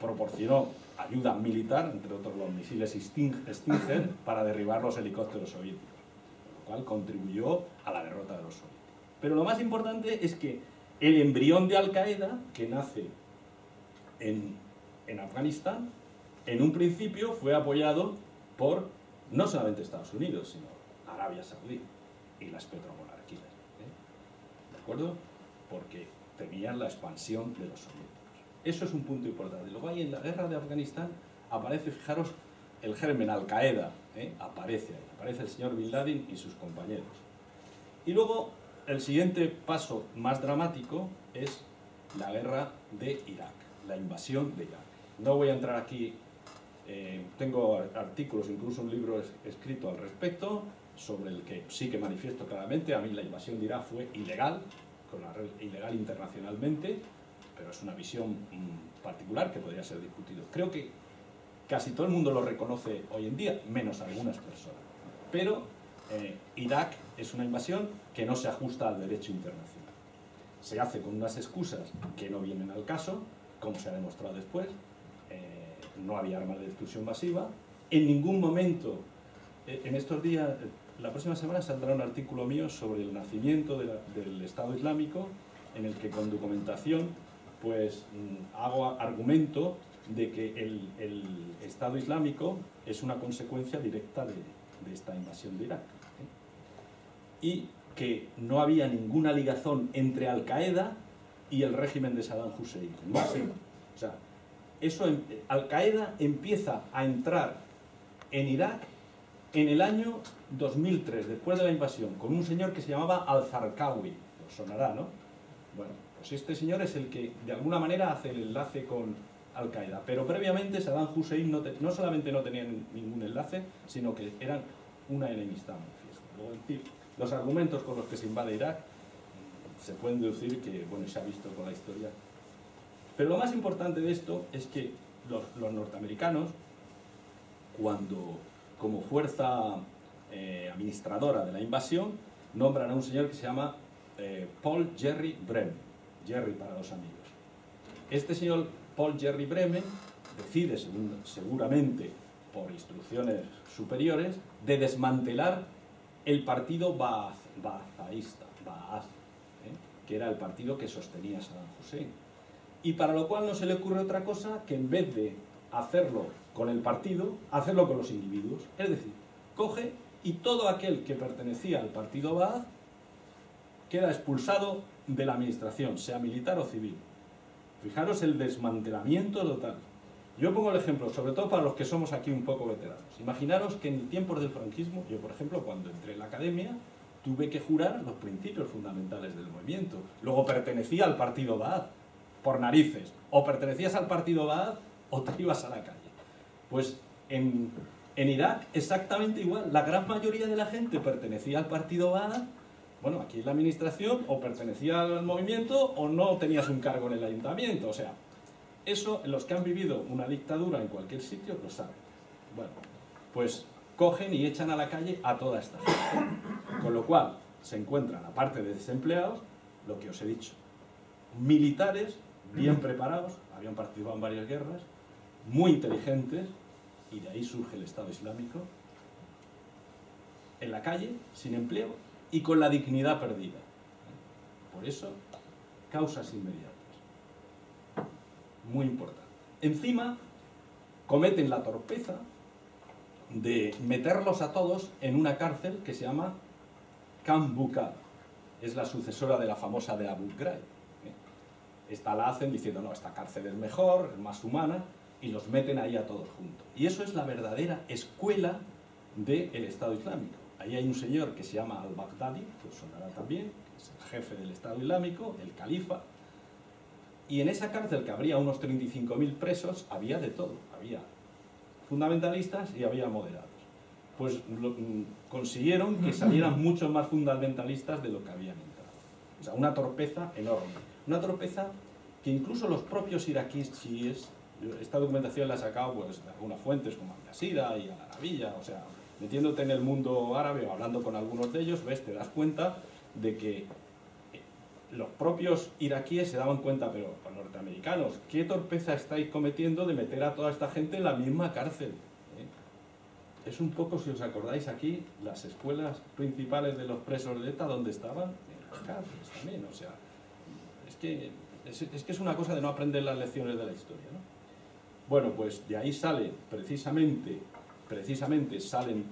proporcionó ayuda militar, entre otros los misiles Stinger, (laughs) para derribar los helicópteros soviéticos, lo cual contribuyó a la derrota de los soviéticos. Pero lo más importante es que el embrión de Al-Qaeda, que nace en, Afganistán, en un principio fue apoyado por no solamente Estados Unidos, sino Arabia Saudí y las petromonarquías. ¿eh? ¿De acuerdo? Porque temían la expansión de los soviéticos. Eso es un punto importante. Luego ahí en la guerra de Afganistán aparece, fijaros, el germen Al-Qaeda, ¿eh? aparece ahí, aparece el señor Bin Laden y sus compañeros. Y luego el siguiente paso más dramático es la guerra de Irak la invasión de Irak. No voy a entrar aquí, eh, tengo artículos, incluso un libro escrito al respecto, sobre el que sí que manifiesto claramente, a mí la invasión de Irak fue ilegal, con la ilegal internacionalmente, pero es una visión mm, particular que podría ser discutido. Creo que casi todo el mundo lo reconoce hoy en día, menos algunas personas. Pero eh, Irak es una invasión que no se ajusta al derecho internacional. Se hace con unas excusas que no vienen al caso, como se ha demostrado después, eh, no había armas de destrucción masiva. En ningún momento, eh, en estos días, eh, la próxima semana saldrá un artículo mío sobre el nacimiento del Estado Islámico, en el que con documentación pues mm, hago argumento de que el, Estado Islámico es una consecuencia directa de, esta invasión de Irak. Y que no había ninguna ligazón entre Al-Qaeda y el régimen de Saddam Hussein. O sea, eso, em, Al-Qaeda empieza a entrar en Irak en el año 2003, después de la invasión, con un señor que se llamaba Al-Zarqawi. Sonará, ¿no? Bueno, pues este señor es el que de alguna manera hace el enlace con Al-Qaeda. Pero previamente Saddam Hussein no, solamente no tenía ningún enlace, sino que eran una enemistad decir, los argumentos con los que se invade Irak se pueden deducir que, bueno, se ha visto con la historia. Pero lo más importante de esto es que los, norteamericanos, cuando como fuerza eh, administradora de la invasión, nombran a un señor que se llama eh, Paul Jerry Bremen, Jerry para los amigos. Este señor Paul Jerry Bremen decide, seguramente por instrucciones superiores, de desmantelar el partido Baathista, Baath, ¿eh? que era el partido que sostenía Saddam Hussein. Y para lo cual no se le ocurre otra cosa que en vez de hacerlo con el partido, hacerlo con los individuos. Es decir, coge y todo aquel que pertenecía al partido Baath queda expulsado de la administración, sea militar o civil. Fijaros el desmantelamiento total. Yo pongo el ejemplo, sobre todo para los que somos aquí un poco veteranos. Imaginaros que en el tiempo del franquismo, yo por ejemplo, cuando entré en la academia, tuve que jurar los principios fundamentales del movimiento. Luego pertenecía al partido Baath, por narices. O pertenecías al partido Baath o te ibas a la calle. Pues en, en Irak exactamente igual. La gran mayoría de la gente pertenecía al partido Baath bueno, aquí en la administración o pertenecía al movimiento o no tenías un cargo en el ayuntamiento. O sea, eso los que han vivido una dictadura en cualquier sitio lo saben. Bueno, pues cogen y echan a la calle a toda esta gente. Con lo cual se encuentran, aparte de desempleados, lo que os he dicho, militares bien preparados, habían participado en varias guerras, muy inteligentes, y de ahí surge el Estado Islámico, en la calle, sin empleo, y con la dignidad perdida. Por eso, causas inmediatas. Muy importante. Encima, cometen la torpeza de meterlos a todos en una cárcel que se llama Kambuka. Es la sucesora de la famosa de Abu Ghraib. Esta la hacen diciendo, no, esta cárcel es mejor, es más humana, y los meten ahí a todos juntos. Y eso es la verdadera escuela del Estado Islámico. Ahí hay un señor que se llama al-Baghdadi, que sonará también, que es el jefe del Estado Islámico, el califa, y en esa cárcel, que habría unos 35.000 presos, había de todo. Había fundamentalistas y había moderados. Pues mm, consiguieron que salieran (laughs) muchos más fundamentalistas de lo que habían entrado. O sea, una torpeza enorme. Una torpeza que incluso los propios iraquíes chiíes, esta documentación la he sacado pues, de algunas fuentes como Al Jazeera y Al Arabilla, o sea, metiéndote en el mundo árabe o hablando con algunos de ellos, ves, te das cuenta de que eh, los propios iraquíes se daban cuenta, pero los norteamericanos, ¿qué torpeza estáis cometiendo de meter a toda esta gente en la misma cárcel? ¿Eh? Es un poco, si os acordáis aquí, las escuelas principales de los presos de ETA, ¿dónde estaban? En las cárceles también, o sea, es que es, que es una cosa de no aprender las lecciones de la historia, ¿no? Bueno, pues de ahí sale precisamente precisamente salen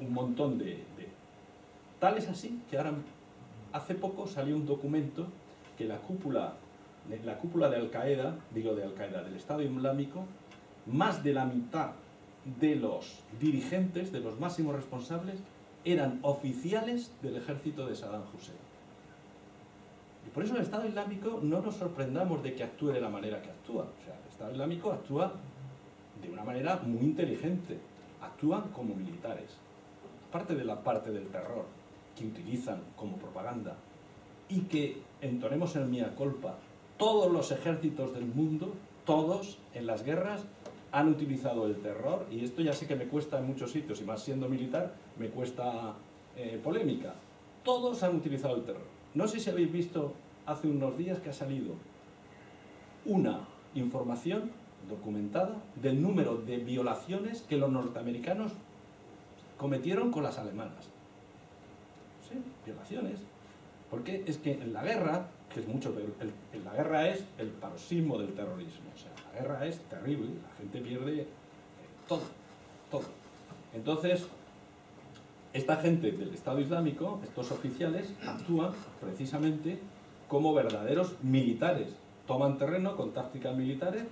un montón de, tales así que ahora hace poco salió un documento que la cúpula la cúpula de Al Qaeda, digo de Al Qaeda, del Estado Islámico, más de la mitad de los dirigentes, de los máximos responsables, eran oficiales del ejército de Saddam Hussein. Y por eso el Estado Islámico no nos sorprendamos de que actúe de la manera que actúa. O sea, el Estado Islámico actúa de una manera muy inteligente actúan como militares. Parte de la parte del terror que utilizan como propaganda y que, entonemos en mía culpa, todos los ejércitos del mundo, todos en las guerras, han utilizado el terror, y esto ya sé que me cuesta en muchos sitios, y más siendo militar, me cuesta eh, polémica. Todos han utilizado el terror. No sé si habéis visto hace unos días que ha salido una información documentada del número de violaciones que los norteamericanos cometieron con las alemanas. Sí, violaciones. Porque es que en la guerra, que es mucho peor, en la guerra es el paroxismo del terrorismo. O sea, la guerra es terrible, la gente pierde eh, todo, todo. Entonces, esta gente del Estado Islámico, estos oficiales, actúan precisamente como verdaderos militares. Toman terreno con tácticas militares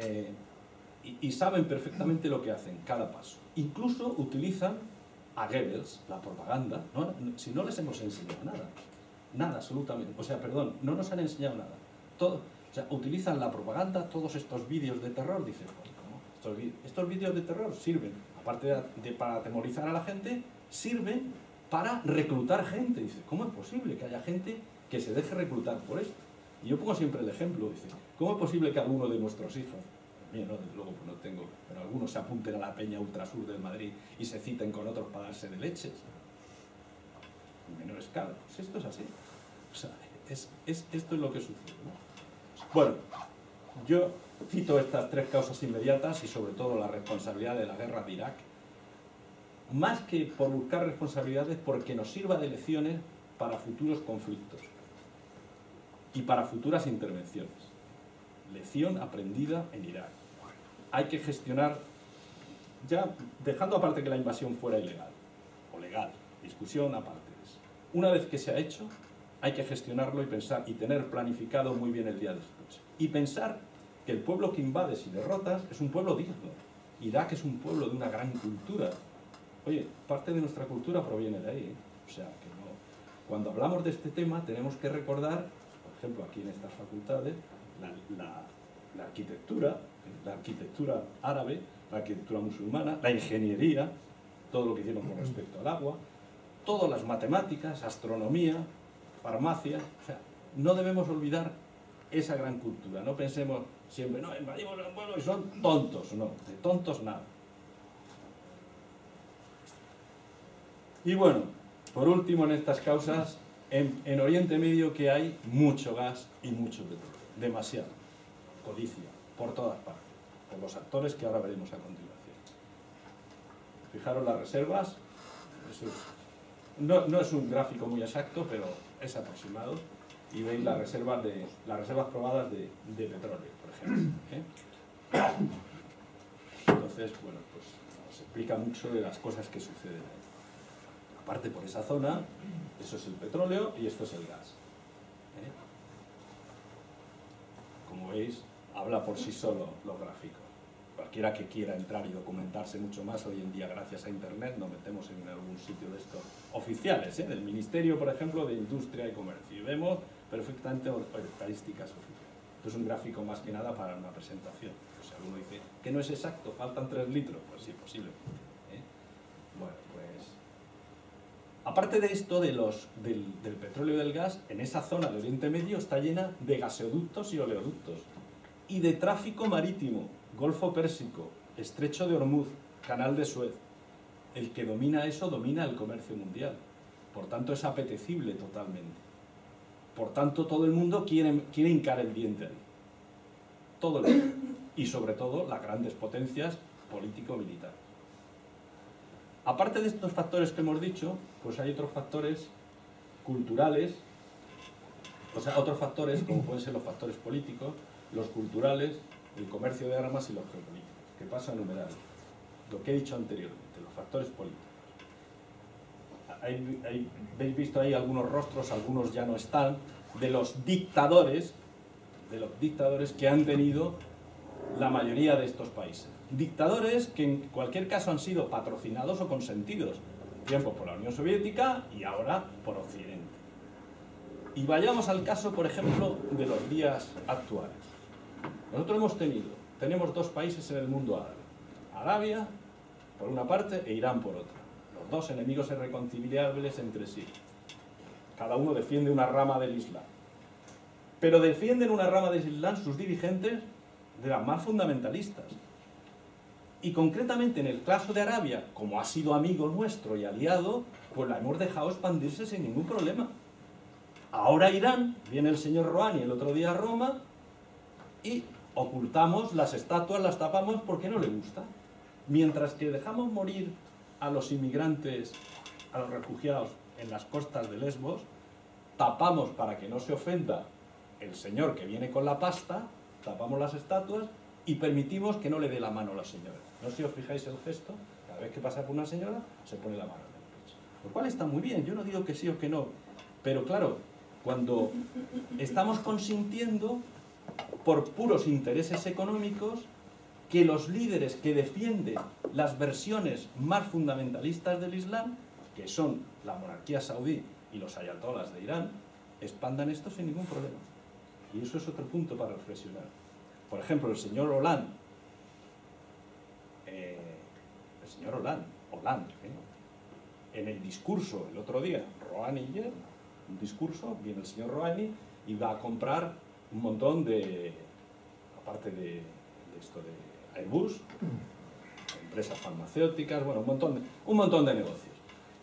eh, y, saben perfectamente lo que hacen, cada paso. Incluso utilizan a Goebbels, la propaganda, si no les hemos enseñado nada, nada absolutamente, o sea, perdón, no nos han enseñado nada. Todo, o sea, utilizan la propaganda, todos estos vídeos de terror, dicen, estos, estos vídeos de terror sirven, aparte de, para atemorizar a la gente, sirven para reclutar gente. Dice, ¿cómo es posible que haya gente que se deje reclutar por esto? Y yo pongo siempre el ejemplo, dice, ¿cómo es posible que alguno de nuestros hijos, mío no, desde luego pues no tengo, pero algunos se apunten a la peña ultrasur del Madrid y se citen con otros para darse de leches? En menor escala, pues esto es así. O sea, es, es- esto es lo que sucede. ¿no? Bueno, yo cito estas tres causas inmediatas y sobre todo la responsabilidad de la guerra de Irak, más que por buscar responsabilidades, porque nos sirva de lecciones para futuros conflictos y para futuras intervenciones. Lección aprendida en Irak. Hay que gestionar, ya dejando aparte que la invasión fuera ilegal o legal, discusión aparte. de eso. Una vez que se ha hecho, hay que gestionarlo y pensar y tener planificado muy bien el día después. Y pensar que el pueblo que invades y derrotas es un pueblo digno. Irak es un pueblo de una gran cultura. Oye, parte de nuestra cultura proviene de ahí. ¿eh? O sea, que no. Cuando hablamos de este tema tenemos que recordar, ejemplo, aquí en estas facultades, la, arquitectura, la arquitectura árabe, la arquitectura musulmana, la ingeniería, todo lo que hicieron con respecto al agua, todas las matemáticas, astronomía, farmacia. O sea, no debemos olvidar esa gran cultura. No pensemos siempre, no, invadimos el pueblo y son tontos. No, de tontos nada. Y bueno, por último en estas causas, en, en Oriente Medio que hay mucho gas y mucho petróleo. Demasiado. Codicia, por todas partes. Por los actores que ahora veremos a continuación. Fijaros las reservas. Eso es- no, es un gráfico muy exacto, pero es aproximado. Y veis las reservas, de, las reservas probadas de, de petróleo, por ejemplo. ¿eh? Entonces, bueno, pues nos explica mucho de las cosas que suceden ahí. Aparte por esa zona, eso es el petróleo y esto es el gas. ¿eh? Como veis, habla por sí solo los gráficos. Cualquiera que quiera entrar y documentarse mucho más hoy en día gracias a Internet, nos metemos en algún sitio de estos oficiales, ¿eh? del Ministerio, por ejemplo, de Industria y Comercio, y vemos perfectamente estadísticas oficiales. Esto es un gráfico más que nada para una presentación. O sea, uno dice que no es exacto, faltan 3 litros, pues sí, posible. ¿eh? Bueno, pues Aparte de esto, del, petróleo y del gas, en esa zona de Oriente Medio está llena de gasoductos y oleoductos. Y de tráfico marítimo, Golfo Pérsico, Estrecho de Hormuz, Canal de Suez. El que domina eso domina el comercio mundial. Por tanto, es apetecible totalmente. Por tanto, todo el mundo quiere, quiere hincar el diente ahí. Todo el mundo. Y sobre todo, las grandes potencias político-militares. Aparte de estos factores que hemos dicho, pues hay otros factores culturales, o sea, otros factores como pueden ser los factores políticos, los culturales, el comercio de armas y los geopolíticos, que paso a enumerar. Lo que he dicho anteriormente, los factores políticos. Hay- Veis visto ahí algunos rostros, algunos ya no están, de los dictadores, de los dictadores que han tenido la mayoría de estos países. Dictadores que en cualquier caso han sido patrocinados o consentidos, tiempo por la Unión Soviética y ahora por Occidente. Y vayamos al caso, por ejemplo, de los días actuales. Nosotros hemos tenido, tenemos dos países en el mundo árabe. Arabia, por una parte, e Irán por otra. Los dos enemigos irreconciliables entre sí. Cada uno defiende una rama del Islam. Pero defienden una rama del Islam sus dirigentes de las más fundamentalistas. Y concretamente en el caso de Arabia, como ha sido amigo nuestro y aliado, pues la hemos dejado expandirse sin ningún problema. Ahora Irán, viene el señor Rouhani el otro día a Roma y ocultamos las estatuas, las tapamos porque no le gusta. Mientras que dejamos morir a los inmigrantes, a los refugiados en las costas de Lesbos, tapamos para que no se ofenda el señor que viene con la pasta, tapamos las estatuas y permitimos que no le dé la mano a la señora. No sé si os fijáis el gesto, cada vez que pasa por una señora se pone la mano en el pecho. Lo cual está muy bien, yo no digo que sí o que no, pero claro, cuando estamos consintiendo por puros intereses económicos que los líderes que defienden las versiones más fundamentalistas del Islam, que son la monarquía saudí y los ayatolás de Irán, expandan esto sin ningún problema. Y eso es otro punto para reflexionar. Por ejemplo, el señor Hollande, eh, el señor Hollande, Hollande, ¿eh? en el discurso el otro día, Rouhani ayer, un discurso, viene el señor Rouhani y va a comprar un montón de, aparte de, de esto de Airbus, empresas farmacéuticas, bueno, un montón, de, un montón de negocios.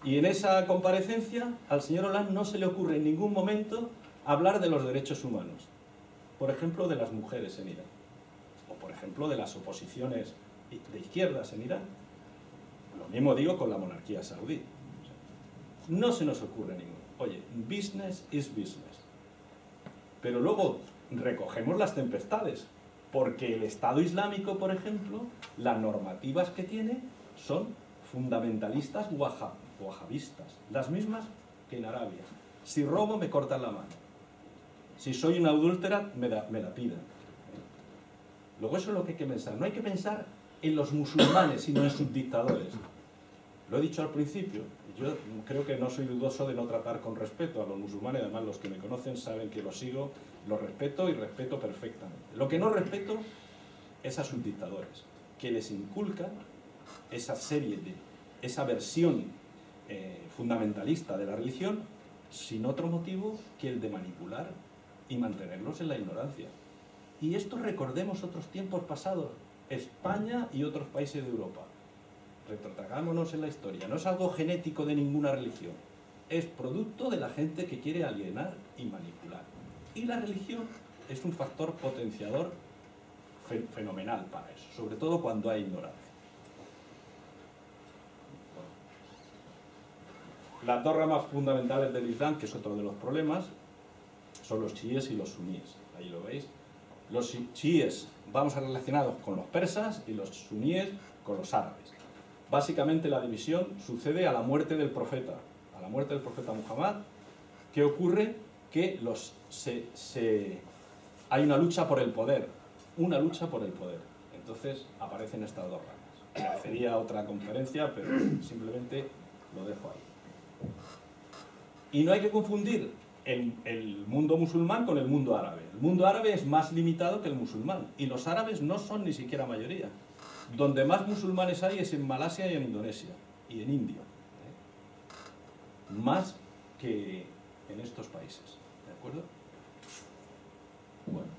Y en esa comparecencia al señor Hollande no se le ocurre en ningún momento hablar de los derechos humanos, por ejemplo, de las mujeres en Irán, o por ejemplo, de las oposiciones de izquierdas en Irán. Lo mismo digo con la monarquía saudí. No se nos ocurre ninguno. Oye, business is business. Pero luego recogemos las tempestades, porque el Estado Islámico, por ejemplo, las normativas que tiene son fundamentalistas wahabistas, las mismas que en Arabia. Si robo, me cortan la mano. Si soy una adúltera, me, me la piden. Luego eso es lo que hay que pensar. No hay que pensar en los musulmanes, sino en sus dictadores. Lo he dicho al principio, yo creo que no soy dudoso de no tratar con respeto a los musulmanes, además los que me conocen saben que los sigo, los respeto y respeto perfectamente. Lo que no respeto es a sus dictadores, que les inculcan esa serie de, esa versión eh, fundamentalista de la religión, sin otro motivo que el de manipular y mantenerlos en la ignorancia. Y esto recordemos otros tiempos pasados, España y otros países de Europa retrotragámonos en la historia, no es algo genético de ninguna religión, es producto de la gente que quiere alienar y manipular. Y la religión es un factor potenciador fenomenal para eso, sobre todo cuando hay ignorancia. Las dos ramas fundamentales del Islam, que es otro de los problemas, son los chiíes y los suníes. Ahí lo veis. Los chiíes vamos a relacionados con los persas y los suníes con los árabes. Básicamente la división sucede a la muerte del profeta, a la muerte del profeta Muhammad, que ocurre que hay una lucha por el poder, una lucha por el poder. Entonces aparecen estas dos ramas. Sería otra conferencia, pero simplemente lo dejo ahí. Y no hay que confundir el, mundo musulmán con el mundo árabe. El mundo árabe es más limitado que el musulmán y los árabes no son ni siquiera mayoría. Donde más musulmanes hay es en Malasia y en Indonesia y en India. ¿eh? Más que en estos países. ¿De acuerdo? Bueno.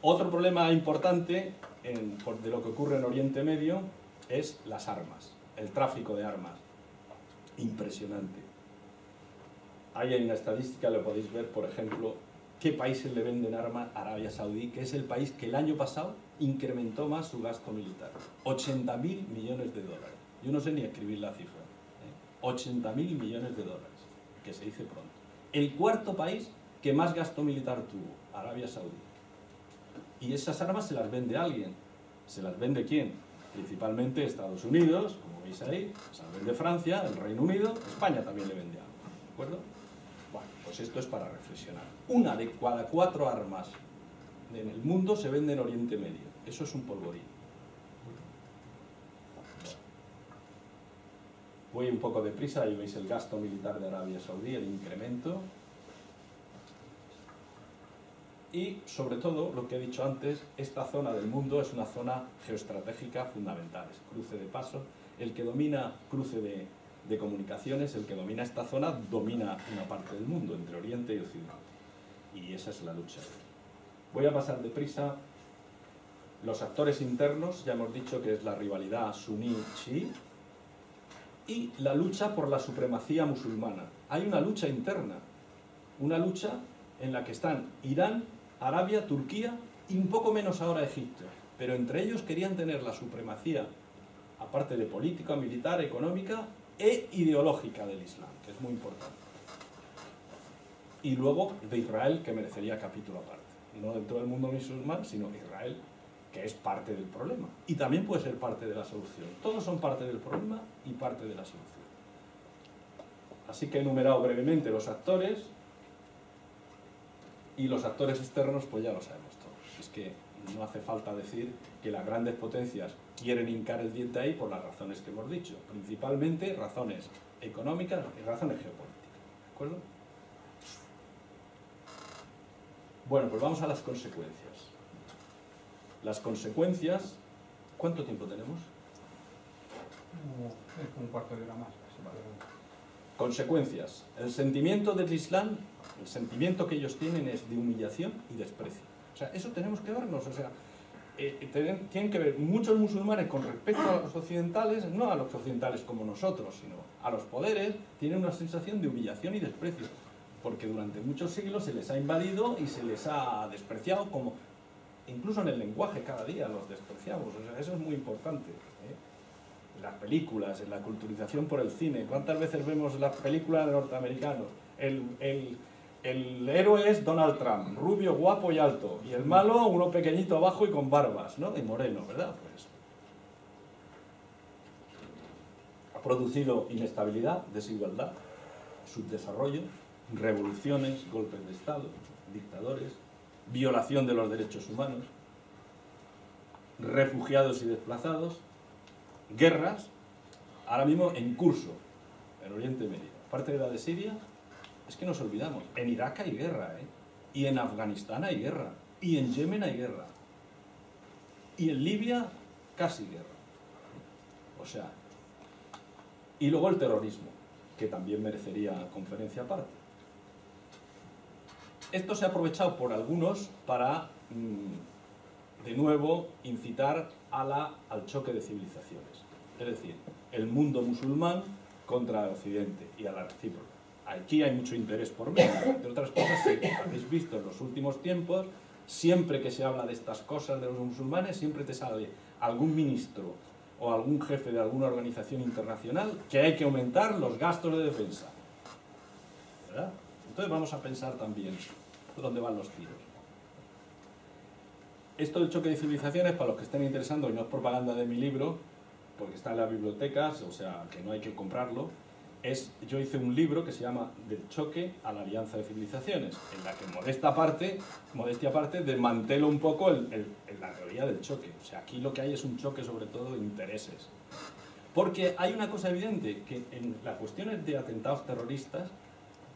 Otro problema importante de lo que ocurre en Oriente Medio es las armas, el tráfico de armas. Impresionante. Hay una estadística, lo podéis ver, por ejemplo, qué países le venden armas a Arabia Saudí, que es el país que el año pasado incrementó más su gasto militar. 80 mil millones de dólares. Yo no sé ni escribir la cifra. 80 ¿eh? mil millones de dólares, que se dice pronto. El cuarto país que más gasto militar tuvo, Arabia Saudí. Y esas armas se las vende alguien. ¿Se las vende quién? Principalmente Estados Unidos, como veis ahí, se las vende Francia, el Reino Unido, España también le vende algo. ¿De acuerdo? Pues esto es para reflexionar. Una de cada cuatro armas en el mundo se vende en Oriente Medio. Eso es un polvorín. Voy un poco deprisa, ahí veis el gasto militar de Arabia Saudí, el incremento. Y sobre todo, lo que he dicho antes, esta zona del mundo es una zona geoestratégica fundamental, es cruce de paso. El que domina cruce de, de comunicaciones, el que domina esta zona, domina una parte del mundo, entre Oriente y Occidente. Y esa es la lucha. Voy a pasar deprisa los actores internos, ya hemos dicho que es la rivalidad suní-chií, y la lucha por la supremacía musulmana. Hay una lucha interna, una lucha en la que están Irán, Arabia, Turquía y un poco menos ahora Egipto. Pero entre ellos querían tener la supremacía, aparte de política, militar, económica e ideológica del Islam, que es muy importante. Y luego de Israel, que merecería capítulo aparte. No dentro del mundo musulmán, sino Israel, que es parte del problema. Y también puede ser parte de la solución. Todos son parte del problema y parte de la solución. Así que he enumerado brevemente los actores y los actores externos pues ya lo sabemos todos. Es que no hace falta decir que las grandes potencias quieren hincar el diente ahí por las razones que hemos dicho. Principalmente razones económicas y razones geopolíticas. ¿De acuerdo? Bueno, pues vamos a las consecuencias. Las consecuencias... ¿Cuánto tiempo tenemos? Un cuarto de hora más. Consecuencias. El sentimiento del Islam, el sentimiento que ellos tienen es de humillación y desprecio. Sea, eso tenemos que vernos. O sea, eh, tienen que ver muchos musulmanes con respecto a los occidentales, no a los occidentales como nosotros, sino a los poderes, tienen una sensación de humillación y desprecio. porque durante muchos siglos se les ha invadido y se les ha despreciado como incluso en el lenguaje cada día los despreciamos, o sea, eso es muy importante. ¿eh? Las películas, en la culturización por el cine, ¿cuántas veces vemos las películas norteamericanos? El, el héroe es Donald Trump, rubio, guapo y alto, y el malo uno pequeñito abajo y con barbas, ¿no? Y moreno, ¿verdad? Pues ha producido inestabilidad, desigualdad, subdesarrollo, revoluciones, golpes de Estado, dictadores, violación de los derechos humanos, refugiados y desplazados, guerras, ahora mismo en curso en Oriente Medio. Aparte de la de Siria, es que nos olvidamos, en Irak hay guerra, ¿eh? y en Afganistán hay guerra, y en Yemen hay guerra, y en Libia casi guerra. O sea, y luego el terrorismo, que también merecería conferencia aparte. Esto se ha aprovechado por algunos para, mm, de nuevo, incitar a la, al choque de civilizaciones. Es decir, el mundo musulmán contra el occidente y a la recíproca. Aquí hay mucho interés por mí. Entre otras cosas, si habéis visto en los últimos tiempos, siempre que se habla de estas cosas de los musulmanes, siempre te sale algún ministro o algún jefe de alguna organización internacional que hay que aumentar los gastos de defensa. Entonces vamos a pensar también dónde van los tiros. Esto del choque de civilizaciones, para los que estén interesados, y no es propaganda de mi libro, porque está en las bibliotecas, o sea, que no hay que comprarlo, es, yo hice un libro que se llama Del choque a la alianza de civilizaciones, en la que modesta parte, modestia aparte, desmantelo un poco el, la teoría del choque. O sea, aquí lo que hay es un choque sobre todo de intereses. Porque hay una cosa evidente, que en las cuestiones de atentados terroristas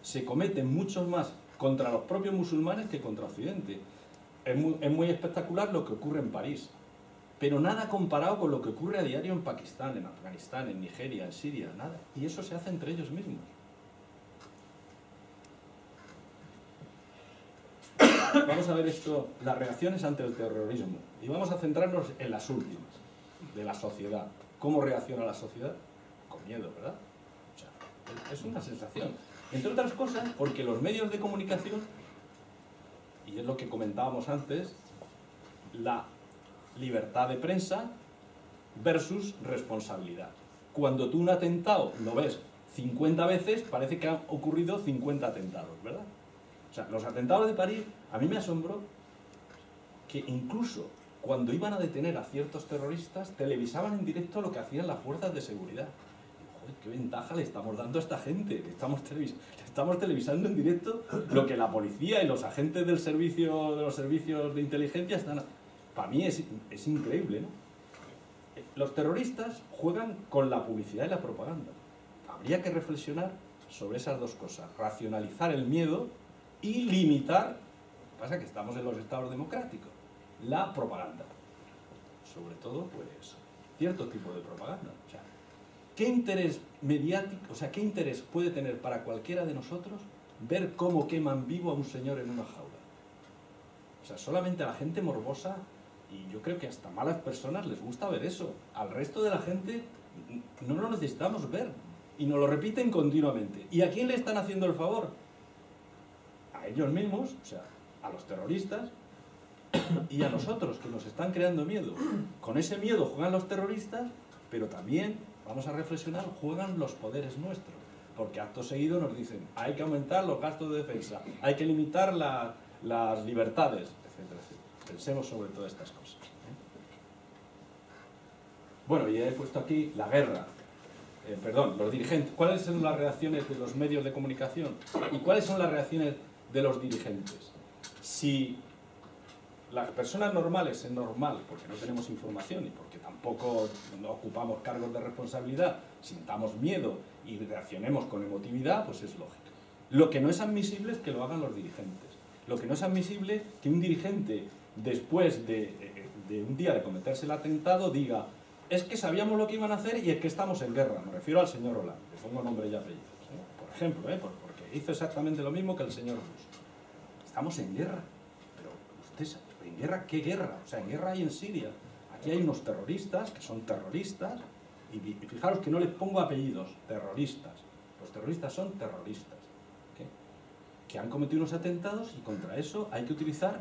se cometen muchos más contra los propios musulmanes que contra Occidente. Es muy, espectacular lo que ocurre en París, pero nada comparado con lo que ocurre a diario en Pakistán, en Afganistán, en Nigeria, en Siria, nada. Y eso se hace entre ellos mismos. (coughs) Vamos a ver esto, las reacciones ante el terrorismo. Y vamos a centrarnos en las últimas, de la sociedad. ¿Cómo reacciona la sociedad? Con miedo, ¿verdad? es una sensación. Entre otras cosas, porque los medios de comunicación, y es lo que comentábamos antes, la libertad de prensa versus responsabilidad. Cuando tú un atentado lo ves 50 veces, parece que han ocurrido 50 atentados, ¿verdad? O sea, los atentados de París, a mí me asombró que incluso cuando iban a detener a ciertos terroristas, televisaban en directo lo que hacían las fuerzas de seguridad qué ventaja le estamos dando a esta gente. Estamos, estamos televisando en directo lo que la policía y los agentes del servicio, de los servicios de inteligencia están... Para mí es, es increíble, ¿no? Los terroristas juegan con la publicidad y la propaganda. Habría que reflexionar sobre esas dos cosas. Racionalizar el miedo y limitar, pasa que estamos en los estados democráticos, la propaganda. Sobre todo, pues, cierto tipo de propaganda. O sea, ¿Qué interés mediático, o sea, qué interés puede tener para cualquiera de nosotros ver cómo queman vivo a un señor en una jaula? O sea, solamente a la gente morbosa, y yo creo que hasta malas personas les gusta ver eso. Al resto de la gente no lo necesitamos ver. Y nos lo repiten continuamente. ¿Y a quién le están haciendo el favor? A ellos mismos, o sea, a los terroristas, y a nosotros, que nos están creando miedo. Con ese miedo juegan los terroristas, pero también vamos a reflexionar, juegan los poderes nuestros. Porque acto seguido nos dicen, hay que aumentar los gastos de defensa, hay que limitar las libertades, etcétera, Pensemos sobre todas estas cosas. ¿eh? Bueno, y he puesto aquí la guerra. Eh, perdón, los dirigentes. ¿Cuáles son las reacciones de los medios de comunicación? ¿Y cuáles son las reacciones de los dirigentes? Si las personas normales es normal, porque no tenemos información y porque tampoco no ocupamos cargos de responsabilidad, sintamos miedo y reaccionemos con emotividad, pues es lógico. Lo que no es admisible es que lo hagan los dirigentes. Lo que no es admisible es que un dirigente, después de, un día de cometerse el atentado, diga es que sabíamos lo que iban a hacer y es que estamos en guerra. Me refiero al señor Hollande, le pongo nombre y apellidos. ¿eh? Por ejemplo, ¿eh? porque hizo exactamente lo mismo que el señor Bush. Estamos en guerra. Pero usted ¿En guerra? ¿Qué guerra? O sea, en guerra hay en Siria. Aquí hay unos terroristas que son terroristas, y fijaros que no les pongo apellidos, terroristas. Los terroristas son terroristas. que han cometido unos atentados y contra eso hay que utilizar,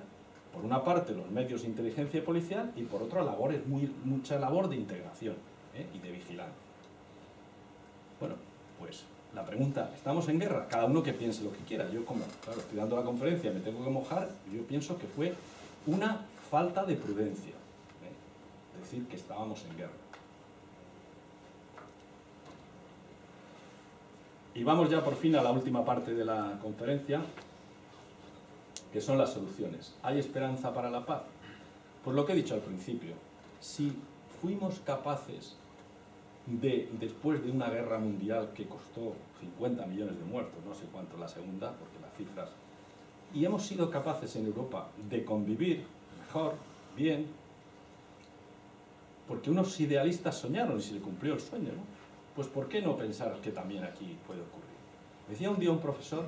por una parte, los medios de inteligencia policial y por otra, labores, muy, mucha labor de integración ¿eh? y de vigilancia. Bueno, pues la pregunta, ¿estamos en guerra? Cada uno que piense lo que quiera. Yo como, claro, estoy dando la conferencia, me tengo que mojar, yo pienso que fue una falta de prudencia. ¿eh? Decir que estábamos en guerra. Y vamos ya por fin a la última parte de la conferencia, que son las soluciones. ¿Hay esperanza para la paz? Pues lo que he dicho al principio, si fuimos capaces de, después de una guerra mundial que costó 50 millones de muertos, no sé cuánto la segunda, porque las cifras, y hemos sido capaces en Europa de convivir mejor, bien, porque unos idealistas soñaron y se le cumplió el sueño, ¿no? Pues ¿por qué no pensar que también aquí puede ocurrir? Decía un día un profesor,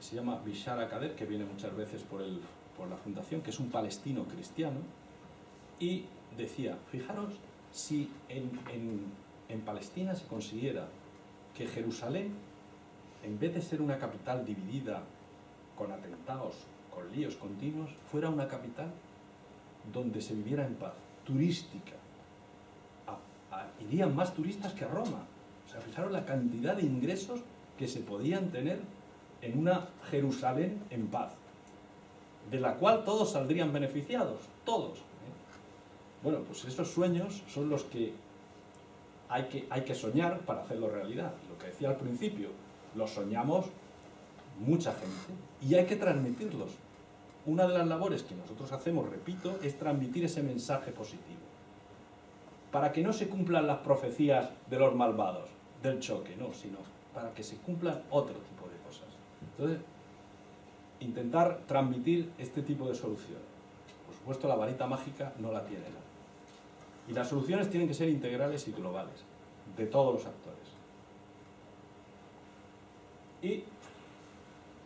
se llama Bishar Akader, que viene muchas veces por, el, por la fundación, que es un palestino cristiano, y decía, fijaros si en, en, en Palestina se consiguiera que Jerusalén, en vez de ser una capital dividida con atentados, con líos continuos, fuera una capital donde se viviera en paz, turística, irían más turistas que a Roma. O sea, fijaros la cantidad de ingresos que se podían tener en una Jerusalén en paz, de la cual todos saldrían beneficiados, todos. ¿eh? Bueno, pues esos sueños son los que hay, que hay que soñar para hacerlo realidad. Lo que decía al principio, los soñamos mucha gente y hay que transmitirlos. Una de las labores que nosotros hacemos, repito, es transmitir ese mensaje positivo para que no se cumplan las profecías de los malvados, del choque, no, sino para que se cumplan otro tipo. Entonces, intentar transmitir este tipo de soluciones. Por supuesto, la varita mágica no la tiene nada. Y las soluciones tienen que ser integrales y globales, de todos los actores. Y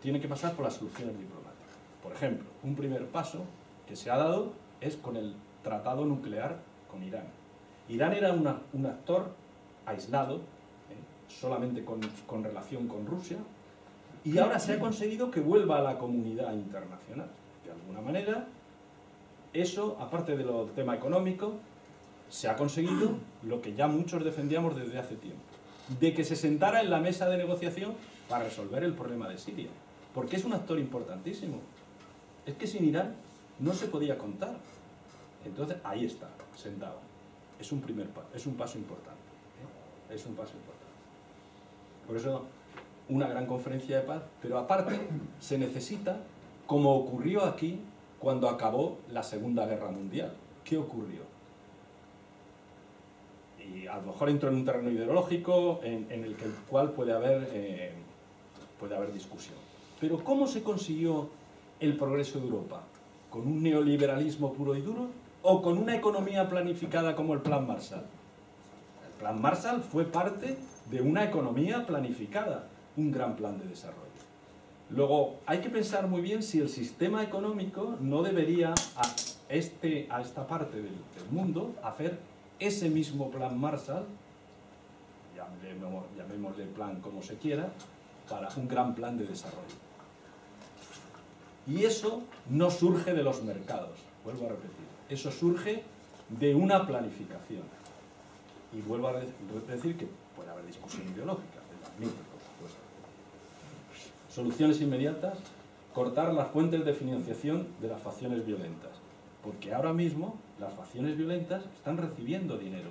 tiene que pasar por las soluciones diplomáticas. Por ejemplo, un primer paso que se ha dado es con el tratado nuclear con Irán. Irán era un actor aislado, ¿eh? solamente con relación con Rusia, y ahora se ha conseguido que vuelva a la comunidad internacional. De alguna manera, eso, aparte del tema económico, se ha conseguido lo que ya muchos defendíamos desde hace tiempo, de que se sentara en la mesa de negociación para resolver el problema de Siria, porque es un actor importantísimo. Es que sin Irán no se podía contar. Entonces, ahí está, sentado es un primer paso, es un paso importante. ¿eh? Es un paso importante. Por eso, una gran conferencia de paz, pero aparte se necesita, como ocurrió aquí cuando acabó la Segunda Guerra Mundial. ¿Qué ocurrió? Y a lo mejor entro en un terreno ideológico en, el, que, cual puede haber, eh, puede haber discusión. Pero ¿cómo se consiguió el progreso de Europa? ¿Con un neoliberalismo puro y duro? o con una economía planificada como el Plan Marshall. El Plan Marshall fue parte de una economía planificada, un gran plan de desarrollo. Luego, hay que pensar muy bien si el sistema económico no debería a, este, a esta parte del, mundo hacer ese mismo plan Marshall, llamémosle plan como se quiera, para un gran plan de desarrollo. Y eso no surge de los mercados, vuelvo a repetir. Eso surge de una planificación. Y vuelvo a decir que puede haber discusión ideológica, por supuesto. Soluciones inmediatas, cortar las fuentes de financiación de las facciones violentas. Porque ahora mismo las facciones violentas están recibiendo dinero.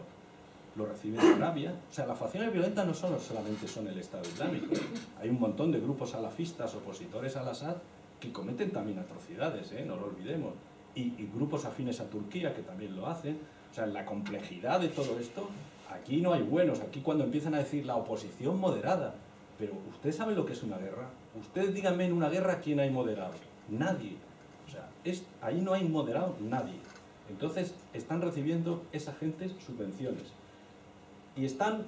Lo reciben de Arabia. O sea, las facciones violentas no solo solamente son el Estado Islámico. Hay un montón de grupos salafistas opositores al Assad que cometen también atrocidades, ¿eh? no lo olvidemos y, grupos afines a Turquía que también lo hacen. O sea, la complejidad de todo esto, aquí no hay buenos, aquí cuando empiezan a decir la oposición moderada, pero ¿ustedes saben lo que es una guerra? Ustedes díganme en una guerra quién hay moderado. Nadie. O sea, es, ahí no hay moderado nadie. Entonces están recibiendo esa gente subvenciones. Y están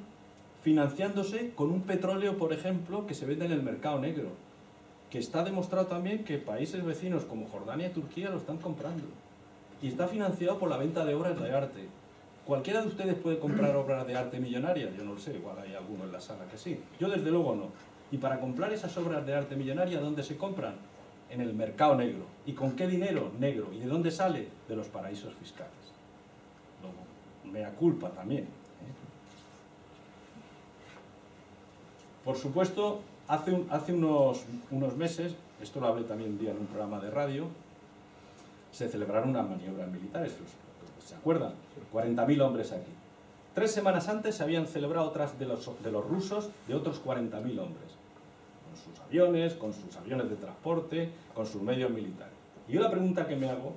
financiándose con un petróleo, por ejemplo, que se vende en el mercado negro que está demostrado también que países vecinos como Jordania y Turquía lo están comprando. Y está financiado por la venta de obras de arte. ¿Cualquiera de ustedes puede comprar obras de arte millonarias? Yo no lo sé, igual hay alguno en la sala que sí. Yo desde luego no. Y para comprar esas obras de arte millonaria, ¿dónde se compran? En el mercado negro. ¿Y con qué dinero? Negro. ¿Y de dónde sale? De los paraísos fiscales. Luego, mea culpa también. ¿eh? Por supuesto, hace, hace unos, meses, esto lo hablé también un día en un programa de radio, se celebraron unas maniobras militares, ¿se acuerdan? 40.000 hombres aquí. Tres semanas antes se habían celebrado otras de los, de los rusos de otros 40.000 hombres, con sus aviones, con sus aviones de transporte, con sus medios militares. Y yo la pregunta que me hago,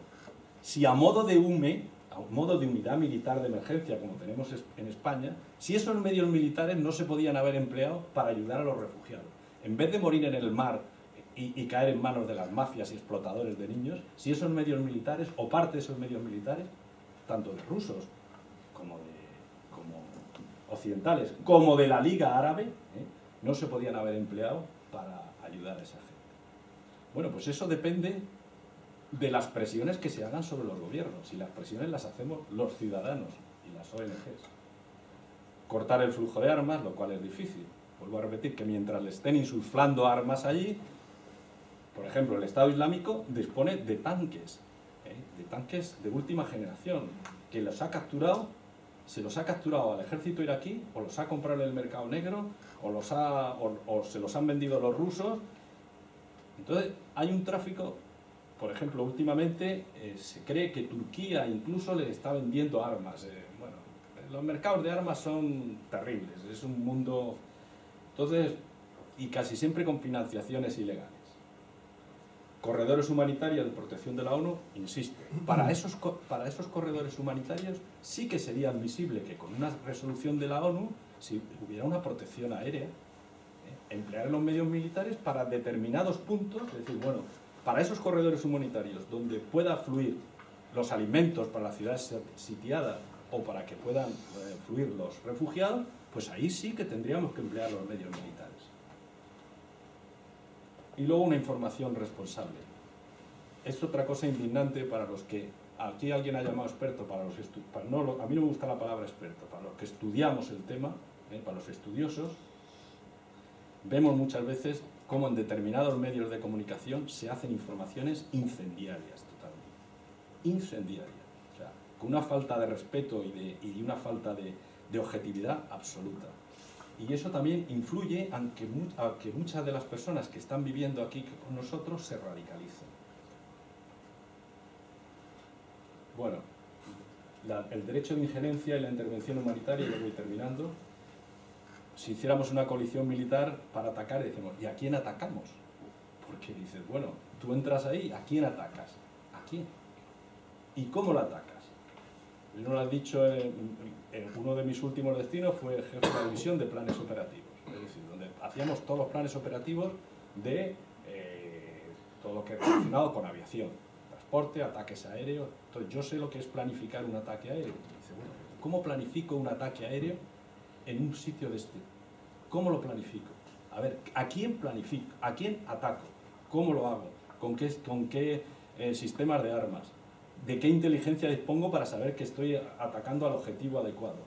si a modo de UME, a modo de unidad militar de emergencia como tenemos en España, si esos medios militares no se podían haber empleado para ayudar a los refugiados. En vez de morir en el mar y, caer en manos de las mafias y explotadores de niños, si esos medios militares, o parte de esos medios militares, tanto de rusos como de como occidentales, como de la Liga Árabe, ¿eh? no se podían haber empleado para ayudar a esa gente. Bueno, pues eso depende de las presiones que se hagan sobre los gobiernos, y las presiones las hacemos los ciudadanos y las ONGs. Cortar el flujo de armas, lo cual es difícil. Vuelvo a repetir que mientras le estén insuflando armas allí, por ejemplo, el Estado Islámico dispone de tanques, tanques de última generación, que los ha capturado, se los ha capturado al ejército iraquí, o los ha comprado en el mercado negro, o, los ha, o, se los han vendido los rusos. Entonces, hay un tráfico, por ejemplo, últimamente eh, se cree que Turquía incluso le está vendiendo armas. Eh, bueno, los mercados de armas son terribles, es un mundo... Entonces, y casi siempre con financiaciones ilegales corredores humanitarios de protección de la ONU, insisto, para esos, para esos corredores humanitarios sí que sería admisible que con una resolución de la ONU, si hubiera una protección aérea, ¿eh? emplear los medios militares para determinados puntos, es decir, bueno, para esos corredores humanitarios donde pueda fluir los alimentos para las ciudades sitiadas o para que puedan eh, fluir los refugiados, pues ahí sí que tendríamos que emplear los medios militares. Y luego una información responsable. Es otra cosa indignante para los que, aquí alguien ha llamado experto, para los no, a mí no me gusta la palabra experto, para los que estudiamos el tema, ¿eh? para los estudiosos, vemos muchas veces cómo en determinados medios de comunicación se hacen informaciones incendiarias totalmente. Incendiarias. O sea, con una falta de respeto y, de, y una falta de objetividad absoluta. Y eso también influye a que, muchas de las personas que están viviendo aquí con nosotros se radicalicen. Bueno, el derecho de injerencia y la intervención humanitaria, y lo voy terminando, si hiciéramos una coalición militar para atacar, decimos, ¿y a quién atacamos? Porque dices, bueno, tú entras ahí, ¿a quién atacas? ¿A quién? ¿Y cómo lo atacas? Yo lo ha dicho en, uno de mis últimos destinos fue jefe de la división de planes operativos, es decir, donde hacíamos todos los planes operativos de eh, todo lo que relacionado con aviación, transporte, ataques aéreos. Entonces yo sé lo que es planificar un ataque aéreo. dice, bueno, ¿cómo planifico un ataque aéreo en un sitio de este? ¿Cómo lo planifico? A ver, ¿a quién planifico? ¿A quién ataco? ¿Cómo lo hago? ¿Con qué, con qué eh, sistemas de armas? De qué inteligencia dispongo para saber que estoy atacando al objetivo adecuado.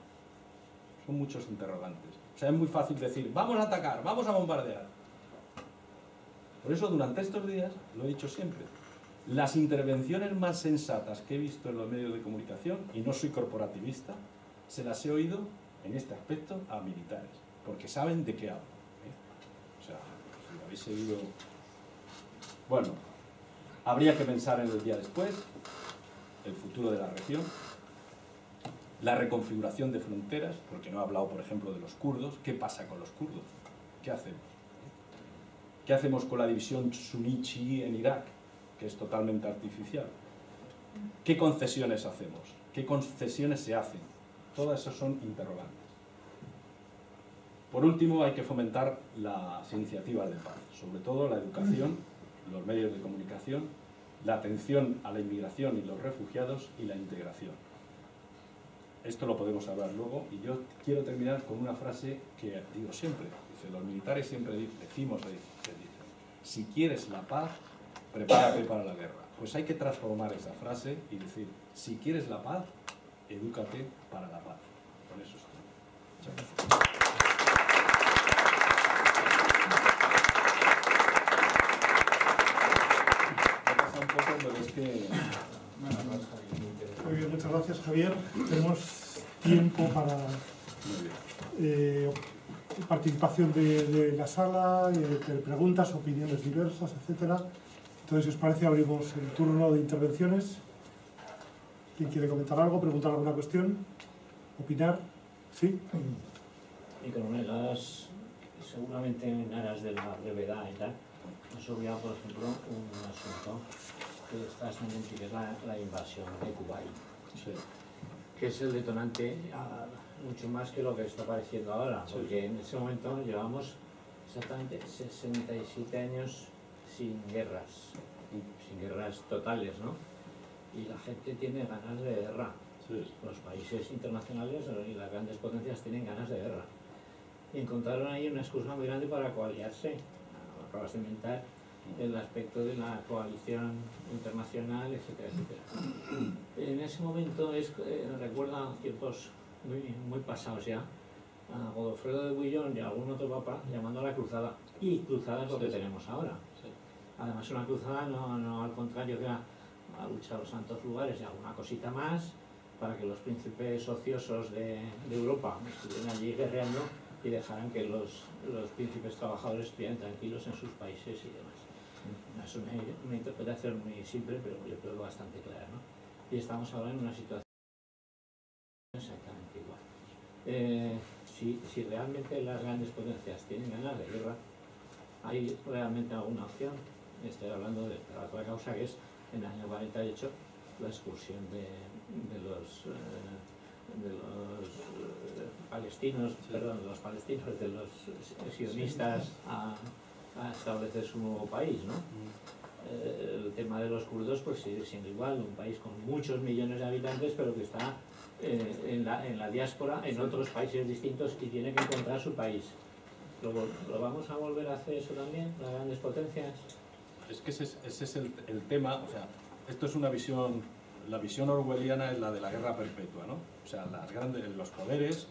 Son muchos interrogantes. O sea, es muy fácil decir, vamos a atacar, vamos a bombardear. Por eso durante estos días, lo he dicho siempre, las intervenciones más sensatas que he visto en los medios de comunicación, y no soy corporativista, se las he oído en este aspecto a militares, porque saben de qué hablo. ¿eh? O sea, si lo habéis seguido... Bueno, habría que pensar en el día después, el futuro de la región, la reconfiguración de fronteras, porque no he hablado, por ejemplo, de los kurdos. ¿Qué pasa con los kurdos? ¿Qué hacemos? ¿Qué hacemos con la división suní en Irak, que es totalmente artificial? ¿Qué concesiones hacemos? ¿Qué concesiones se hacen? Todas esas son interrogantes. Por último, hay que fomentar las iniciativas de paz, sobre todo la educación, los medios de comunicación la atención a la inmigración y los refugiados y la integración. Esto lo podemos hablar luego y yo quiero terminar con una frase que digo siempre. Dice, los militares siempre decimos, si quieres la paz, prepárate para la guerra. Pues hay que transformar esa frase y decir, si quieres la paz, edúcate para la paz. Con eso estoy. Muchas gracias. Muy bien, muchas gracias Javier. Tenemos tiempo para eh, participación de, la sala, eh, preguntas, opiniones diversas, etcétera. Entonces, si os parece, abrimos el turno de intervenciones. ¿Quién quiere comentar algo, preguntar alguna cuestión, opinar? ¿Sí? Y, Micronegas, seguramente en aras de la brevedad y tal, nos por ejemplo, un asunto que está ascendente, que es la, la invasión de Kuwait, sí. que es el detonante a, mucho más que lo que está apareciendo ahora, sí. porque en ese momento llevamos exactamente 67 años sin guerras, sin guerras totales, ¿no? Y la gente tiene ganas de guerra. Sí. Los países internacionales y las grandes potencias tienen ganas de guerra. Y encontraron ahí una excusa muy grande para coaliarse, para cimentar el aspecto de la coalición internacional, etcétera, etcétera. En ese momento es, eh, recuerda tiempos muy, muy pasados ya, a Godofredo de Bullón y a algún otro papa llamando a la cruzada. Y cruzada es lo que sí, tenemos ahora. Sí. Además una cruzada no, no al contrario que a, a luchar los santos lugares y alguna cosita más para que los príncipes ociosos de, de Europa estuvieran allí guerreando y dejaran que los, los príncipes trabajadores estuvieran tranquilos en sus países y demás. Es una, una, interpretación muy simple, pero yo creo bastante clara. ¿no? Y estamos ahora en una situación exactamente igual. Eh, si, si, realmente las grandes potencias tienen ganas de guerra, ¿hay realmente alguna opción? Estoy hablando de la otra causa que es en el año 48 la expulsión de, de los... Eh, de los eh, palestinos, sí. perdón, de los palestinos, de los sionistas a, a establecer su nuevo país, ¿no? Eh, el tema de los kurdos pues sigue siendo igual, un país con muchos millones de habitantes pero que está eh, en, la, en la diáspora, en otros países distintos y tiene que encontrar su país. ¿Lo, lo vamos a volver a hacer eso también, las grandes potencias? Es que ese es, ese es el, el, tema, o sea, esto es una visión, la visión orwelliana es la de la guerra perpetua, ¿no? O sea, las grandes, los poderes,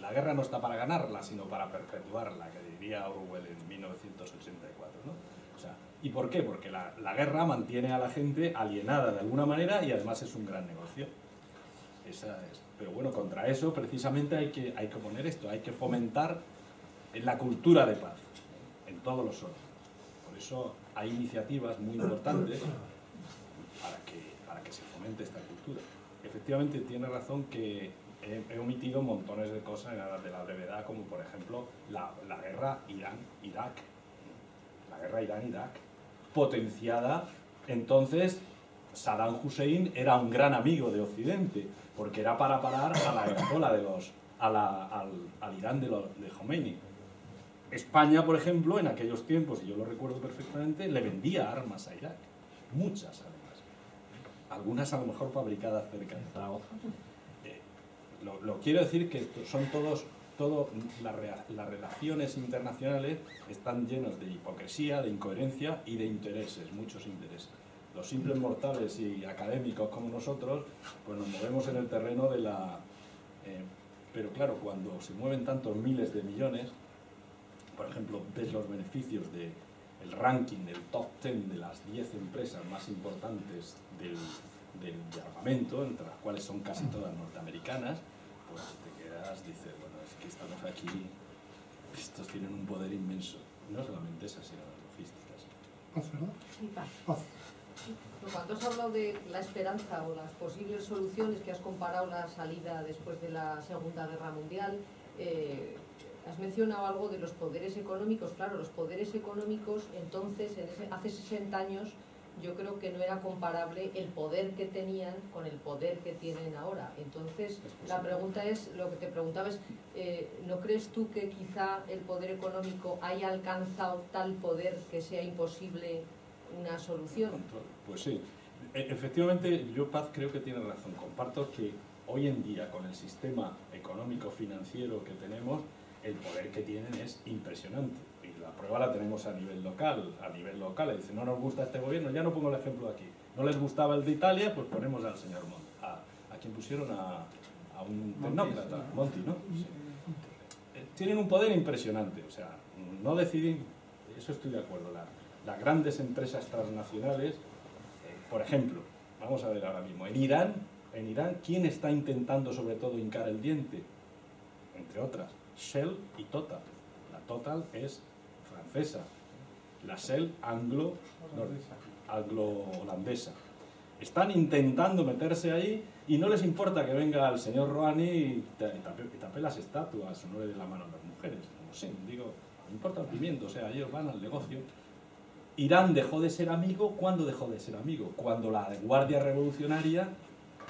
la guerra no está para ganarla, sino para perpetuarla, que diría Orwell en 1984, ¿no? O sea, ¿Y por qué? Porque la, la, guerra mantiene a la gente alienada de alguna manera y además es un gran negocio. Esa es. Pero bueno, contra eso precisamente hay que, hay que poner esto, hay que fomentar la cultura de paz en todos los órdenes. Por eso hay iniciativas muy importantes para que, para que se fomente esta cultura. Efectivamente tiene razón que he, he, omitido montones de cosas de la brevedad, como por ejemplo la, guerra Irán-Irak. La guerra Irán-Irak, potenciada entonces Saddam Hussein era un gran amigo de Occidente, porque era para parar a la Ayatollah de los, a la, al, al, Irán de, los, de Khomeini. España, por ejemplo, en aquellos tiempos, y yo lo recuerdo perfectamente, le vendía armas a Irak. Muchas, además. Algunas a lo mejor fabricadas cerca de Zaragoza. Lo, quiero decir que son todos, todo, la, las relaciones internacionales están llenas de hipocresía, de incoherencia y de intereses, muchos intereses. Los simples mortales y académicos como nosotros, pues nos movemos en el terreno de la... Eh, pero claro, cuando se mueven tantos miles de millones, por ejemplo, ves los beneficios del el ranking del top 10 de las 10 empresas más importantes del, del, de armamento, entre las cuales son casi todas norteamericanas, pues te quedas, dices, bueno, es que estamos aquí, estos tienen un poder inmenso. No solamente esas, sino las logísticas. ¿Paz, verdad? Sí, paz. Paz. Cuando has hablado de la esperanza o las posibles soluciones, que has comparado la salida después de la Segunda Guerra Mundial, eh, has mencionado algo de los poderes económicos. Claro, los poderes económicos entonces, en ese, hace 60 años, yo creo que no era comparable el poder que tenían con el poder que tienen ahora. Entonces, la pregunta es, lo que te preguntaba es, eh, ¿no crees tú que quizá el poder económico haya alcanzado tal poder que sea imposible una solución. Pues sí, e, efectivamente yo Paz creo que tiene razón. Comparto que hoy en día con el sistema económico financiero que tenemos, el poder que tienen es impresionante. Y la prueba la tenemos a nivel local. A nivel local, dice, no nos gusta este gobierno, ya no pongo el ejemplo aquí. No les gustaba el de Italia, pues ponemos al señor Monti. A, a quien pusieron a, a un tecnócrata, Monti, ¿no? Sí. Tienen un poder impresionante, o sea, no deciden, eso estoy de acuerdo, la, las grandes empresas transnacionales, eh, por ejemplo, vamos a ver ahora mismo, en Irán, en Irán, ¿quién está intentando sobre todo hincar el diente? Entre otras, Shell y Total. La Total es la Shell anglo, anglo. Están intentando meterse ahí y no les importa que venga el señor Rouhani y tape, las estatuas o no le dé la mano a las mujeres. No importa el pimiento, o sea, ellos van al negocio. Irán dejó de ser amigo, ¿cuándo dejó de ser amigo? Cuando la Guardia Revolucionaria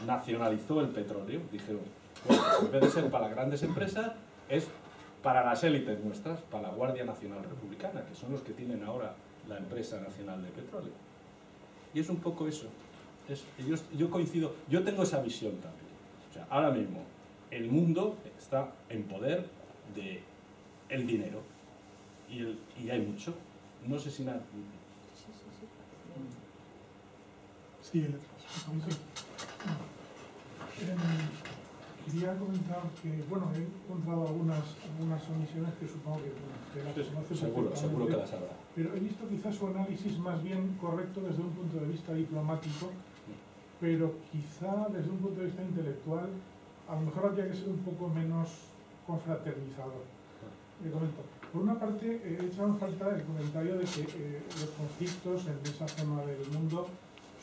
nacionalizó el petróleo. Dijeron, pues, en vez de ser para las grandes empresas, es para las élites nuestras, para la Guardia Nacional Republicana, que son los que tienen ahora la empresa nacional de petróleo. Y es un poco eso. yo, coincido, yo tengo esa visión también. O sea, ahora mismo el mundo está en poder de dinero y, hay mucho. No sé si nada. Sí, sí. Quería comentar que, bueno, he encontrado algunas, algunas omisiones que supongo que, que las seguro, seguro que las habrá. Pero he visto quizás su análisis más bien correcto desde un punto de vista diplomático, pero quizá desde un punto de vista intelectual a lo mejor habría que ser un poco menos confraternizador. Le comento. Por una parte, he echado en falta el comentario de que eh, los conflictos en esa zona del mundo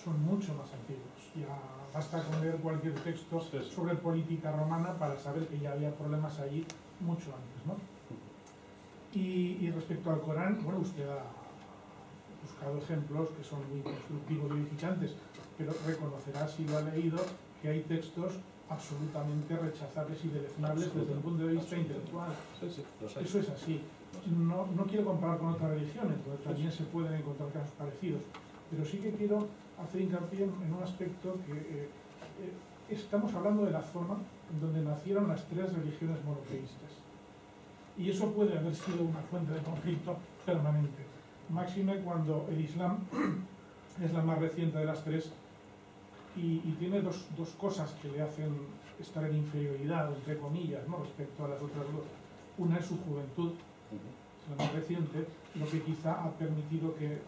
son mucho más antiguos. Ya Basta con leer cualquier texto sobre política romana para saber que ya había problemas allí mucho antes. ¿no? Y, respecto al Corán, bueno, usted ha buscado ejemplos que son muy constructivos y edificantes, pero reconocerá si lo ha leído que hay textos absolutamente rechazables y deleznables desde el punto de vista intelectual. Eso es así. No, no quiero comparar con otras religiones, donde también se pueden encontrar casos parecidos, pero sí que quiero hacer hincapié en un aspecto que eh, eh, estamos hablando de la zona donde nacieron las tres religiones monoteístas. Y eso puede haber sido una fuente de conflicto permanente. Máxime cuando el Islam (clears throat) es la más reciente de las tres y, tiene dos, dos, cosas que le hacen estar en inferioridad, entre comillas, ¿no? respecto a las otras dos. Una es su juventud, es la más reciente, lo que quizá ha permitido que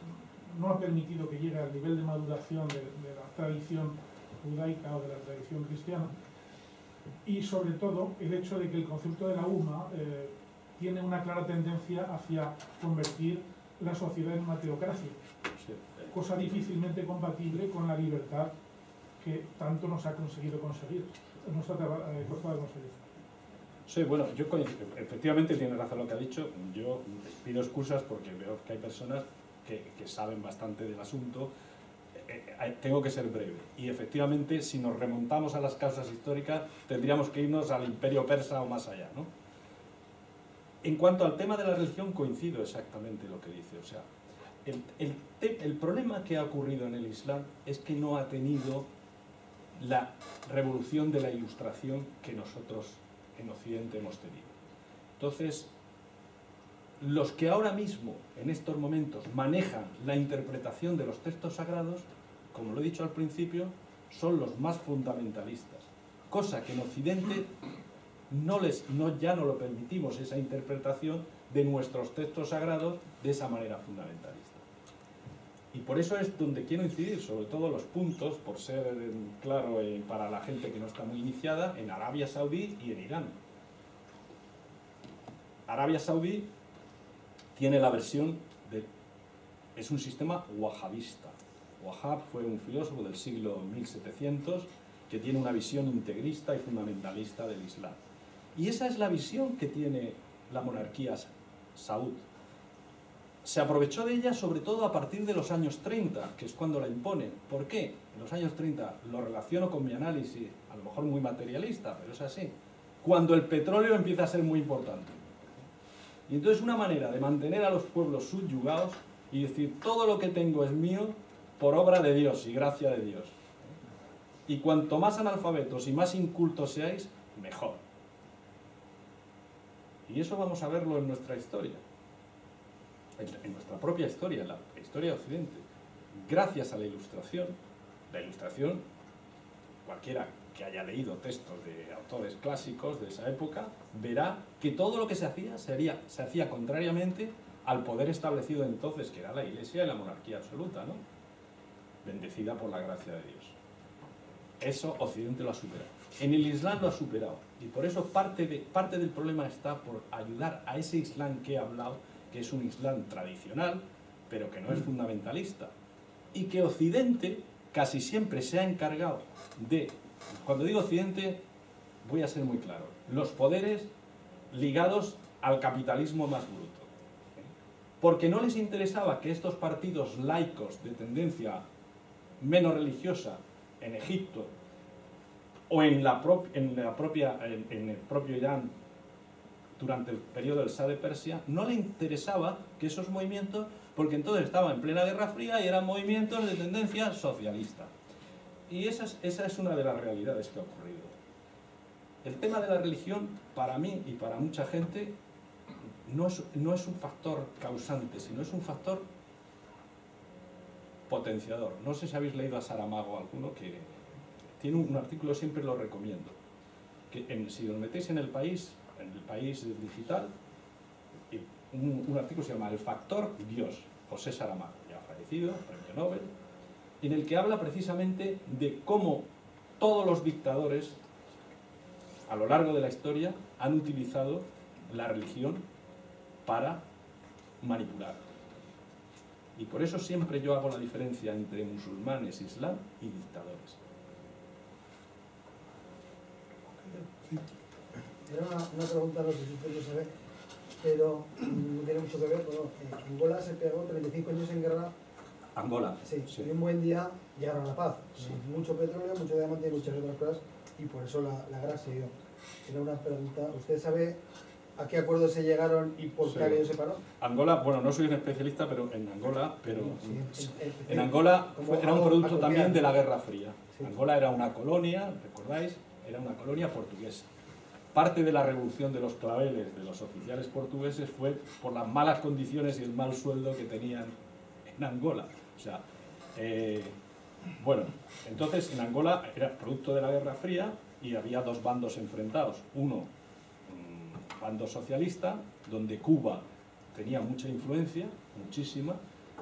no ha permitido que llegue al nivel de maduración de, la tradición judaica o de la tradición cristiana. Y sobre todo el hecho de que el concepto de la UMA eh, tiene una clara tendencia hacia convertir la sociedad en una teocracia, cosa difícilmente compatible con la libertad que tanto nos ha conseguido conseguir, nos ha eh, costado conseguir. Sí, bueno, yo efectivamente tiene razón lo que ha dicho. Yo pido excusas porque veo que hay personas que, saben bastante del asunto, eh, eh, tengo que ser breve. Y efectivamente, si nos remontamos a las causas históricas, tendríamos que irnos al imperio persa o más allá. ¿no? En cuanto al tema de la religión, coincido exactamente lo que dice. O sea, el, el, el problema que ha ocurrido en el Islam es que no ha tenido la revolución de la ilustración que nosotros en Occidente hemos tenido. Entonces, los que ahora mismo, en estos momentos, manejan la interpretación de los textos sagrados, como lo he dicho al principio, son los más fundamentalistas. Cosa que en Occidente no les, no, ya no lo permitimos, esa interpretación de nuestros textos sagrados de esa manera fundamentalista. Y por eso es donde quiero incidir, sobre todo los puntos, por ser claro eh, para la gente que no está muy iniciada, en Arabia Saudí y en Irán. Arabia Saudí tiene la versión de... es un sistema wahhabista. Wahhab fue un filósofo del siglo 1700 que tiene una visión integrista y fundamentalista del Islam. Y esa es la visión que tiene la monarquía saud. Se aprovechó de ella sobre todo a partir de los años 30, que es cuando la imponen. ¿Por qué? En los años 30 lo relaciono con mi análisis, a lo mejor muy materialista, pero es así. Cuando el petróleo empieza a ser muy importante. Y entonces una manera de mantener a los pueblos subyugados y decir, todo lo que tengo es mío por obra de Dios y gracia de Dios. Y cuanto más analfabetos y más incultos seáis, mejor. Y eso vamos a verlo en nuestra historia, en nuestra propia historia, en la historia de Occidente. Gracias a la ilustración, la ilustración, cualquiera que haya leído textos de autores clásicos de esa época, verá que todo lo que se hacía se, se hacía contrariamente al poder establecido entonces, que era la Iglesia y la monarquía absoluta, ¿no? bendecida por la gracia de Dios. Eso Occidente lo ha superado. En el Islam lo ha superado. Y por eso parte, parte del problema está por ayudar a ese Islam que he hablado, que es un Islam tradicional, pero que no es fundamentalista. Y que Occidente casi siempre se ha encargado de, cuando digo Occidente, voy a ser muy claro, los poderes ligados al capitalismo más bruto. Porque no les interesaba que estos partidos laicos de tendencia menos religiosa en Egipto o en, la, propia, en, el propio Irán durante el periodo del Shah de Persia, no le interesaba que esos movimientos, porque entonces estaba en plena Guerra Fría y eran movimientos de tendencia socialista. Y esa es, esa es una de las realidades que ha ocurrido. El tema de la religión, para mí y para mucha gente, no es, no es un factor causante, sino es un factor potenciador. No sé si habéis leído a Saramago alguno, que tiene un, artículo, siempre lo recomiendo. Que si os metéis en el país, en el país digital, un, un artículo se llama El factor Dios, José Saramago, ya fallecido, premio Nobel, en el que habla precisamente de cómo todos los dictadores a lo largo de la historia han utilizado la religión para manipular. Y por eso siempre yo hago la diferencia entre musulmanes, islam y dictadores. Era una, una, pregunta, no sé si usted lo sabe, pero no tiene mucho que ver. Bueno, eh, Angola se pegó 35 años en guerra. Angola. Sí, sí. y un buen día llegaron a la paz. Sí. Mucho petróleo, mucho diamante y muchas otras cosas, y por eso la, la guerra siguió. Era una pregunta. ¿Usted sabe ¿A qué acuerdos se llegaron y por qué aquello se paró? Angola, bueno, no soy un especialista, pero en Angola, pero en Angola era un producto también de la Guerra Fría. Angola era una colonia, recordáis, era una colonia portuguesa. Parte de la revolución de los claveles de los oficiales portugueses fue por las malas condiciones y el mal sueldo que tenían en Angola. O sea, eh, bueno, entonces en Angola era producto de la Guerra Fría y había dos bandos enfrentados. Uno bando socialista, donde Cuba tenía mucha influencia, muchísima.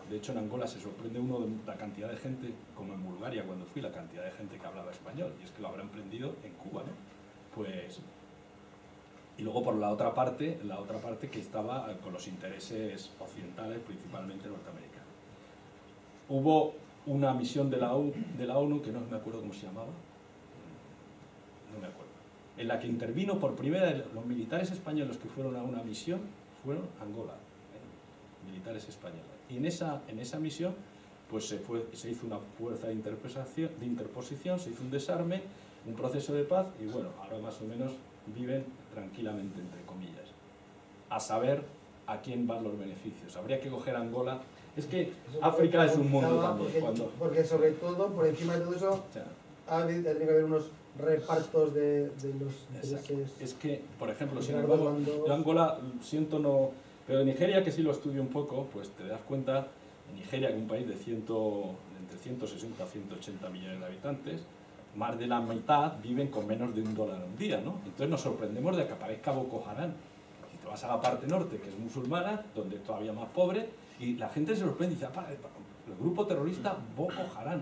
De hecho, en Angola se sorprende uno de la cantidad de gente, como en Bulgaria cuando fui, la cantidad de gente que hablaba español, y es que lo habrán emprendido en Cuba, ¿no? Pues... Y luego por la otra parte, la otra parte que estaba con los intereses occidentales, principalmente norteamericanos. Hubo una misión de la, de la ONU, que no me acuerdo cómo se llamaba, no me acuerdo en la que intervino por primera vez los militares españoles que fueron a una misión, fueron Angola, ¿eh? militares españoles. Y en esa, en esa misión pues se, fue, se hizo una fuerza de interposición, de interposición, se hizo un desarme, un proceso de paz y bueno, ahora más o menos viven tranquilamente, entre comillas. A saber a quién van los beneficios. Habría que coger Angola. Es que África es un mundo también. Porque, cuando... porque sobre todo, por encima de todo eso, ha, tiene que haber unos repartos de, de los intereses. Es que, por ejemplo, si Angola, yo Angola siento no... Pero en Nigeria, que sí lo estudio un poco, pues te das cuenta, en Nigeria, que es un país de ciento, entre 160 a 180 millones de habitantes, más de la mitad viven con menos de un dólar al día, ¿no? Entonces nos sorprendemos de que aparezca Boko Haram. Si te vas a la parte norte, que es musulmana, donde es todavía más pobre, y la gente se sorprende y dice, ah, el grupo terrorista Boko Haram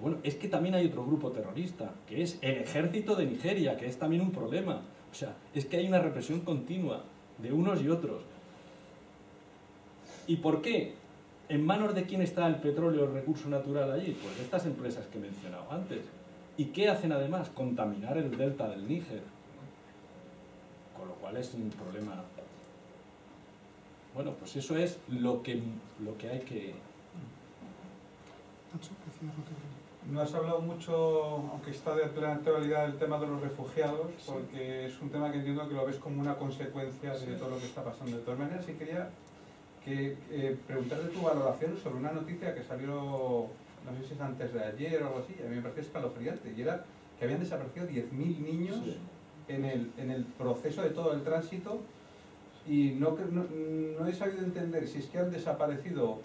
bueno, es que también hay otro grupo terrorista, que es el ejército de Nigeria, que es también un problema. O sea, es que hay una represión continua de unos y otros. ¿Y por qué? ¿En manos de quién está el petróleo, el recurso natural allí? Pues de estas empresas que he mencionado antes. ¿Y qué hacen además? Contaminar el delta del Níger. Con lo cual es un problema. Bueno, pues eso es lo que, lo que hay que, no has hablado mucho, aunque está de plena actualidad, el tema de los refugiados, porque es un tema que entiendo que lo ves como una consecuencia de todo lo que está pasando. De todas maneras, sí quería que, eh, preguntarte tu valoración sobre una noticia que salió, no sé si es antes de ayer o algo así, a mí me pareció escalofriante, y era que habían desaparecido 10.000 niños en, el, en el proceso de todo el tránsito y no, no, no he sabido entender si es que han desaparecido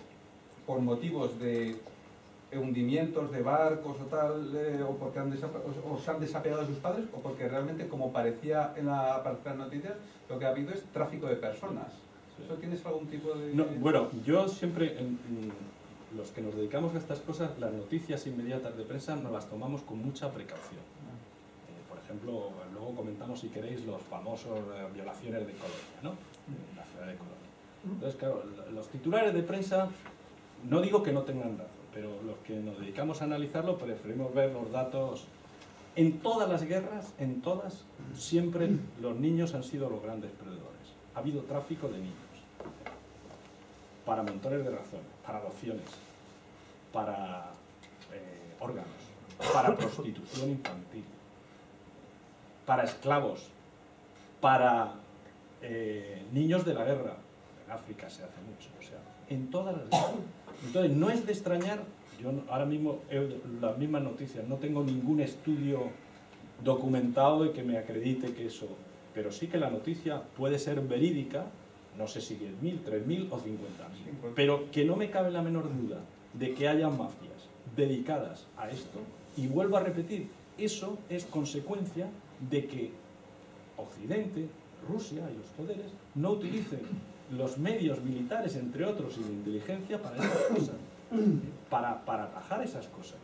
por motivos de hundimientos de barcos o tal, eh, o porque han o, se han desapegado de sus padres, o porque realmente, como parecía en la parte de las noticias, lo que ha habido es tráfico de personas. ¿Eso tienes algún tipo de...? bueno, yo siempre, los que nos dedicamos a estas cosas, las noticias inmediatas de prensa nos las tomamos con mucha precaución. Eh, por ejemplo, luego comentamos, si queréis, los famosos eh, violaciones de Colonia, ¿no? En la ciudad de Colonia. Entonces, claro, los titulares de prensa, no digo que no tengan razón, pero los que nos dedicamos a analizarlo preferimos ver los datos. En todas las guerras, en todas, siempre los niños han sido los grandes perdedores. Ha habido tráfico de niños para montones de razones, para adopciones, para eh, órganos, para (laughs) prostitución infantil, para esclavos, para eh, niños de la guerra. En África se hace mucho, o sea, en todas las Entonces, no es de extrañar, yo ahora mismo, las mismas noticias, no tengo ningún estudio documentado y que me acredite que eso, pero sí que la noticia puede ser verídica no sé si 10.000, 3.000 o 50.000, pero que no me cabe la menor duda de que haya mafias dedicadas a esto, y vuelvo a repetir, eso es consecuencia de que Occidente, Rusia y los poderes no utilicen los medios militares, entre otros, y de inteligencia para esas cosas, para, para atajar esas cosas.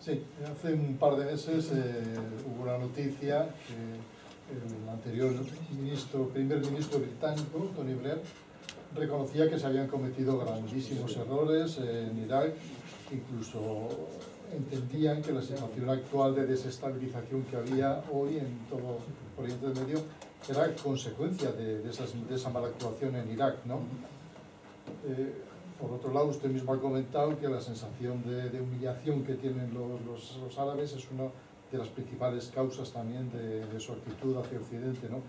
Sí. hace un par de meses eh, hubo una noticia que el anterior ministro, primer ministro británico, Tony Blair, reconocía que se habían cometido grandísimos errores en Irak, incluso entendían que la situación actual de desestabilización que había hoy en todo Oriente Medio era consecuencia de, de, esa mala actuación en Irak. ¿no? Eh, por otro lado, usted mismo ha comentado que la sensación de, humillación que tienen los, los, los árabes es una de las principales causas también de, su actitud hacia Occidente. ¿no?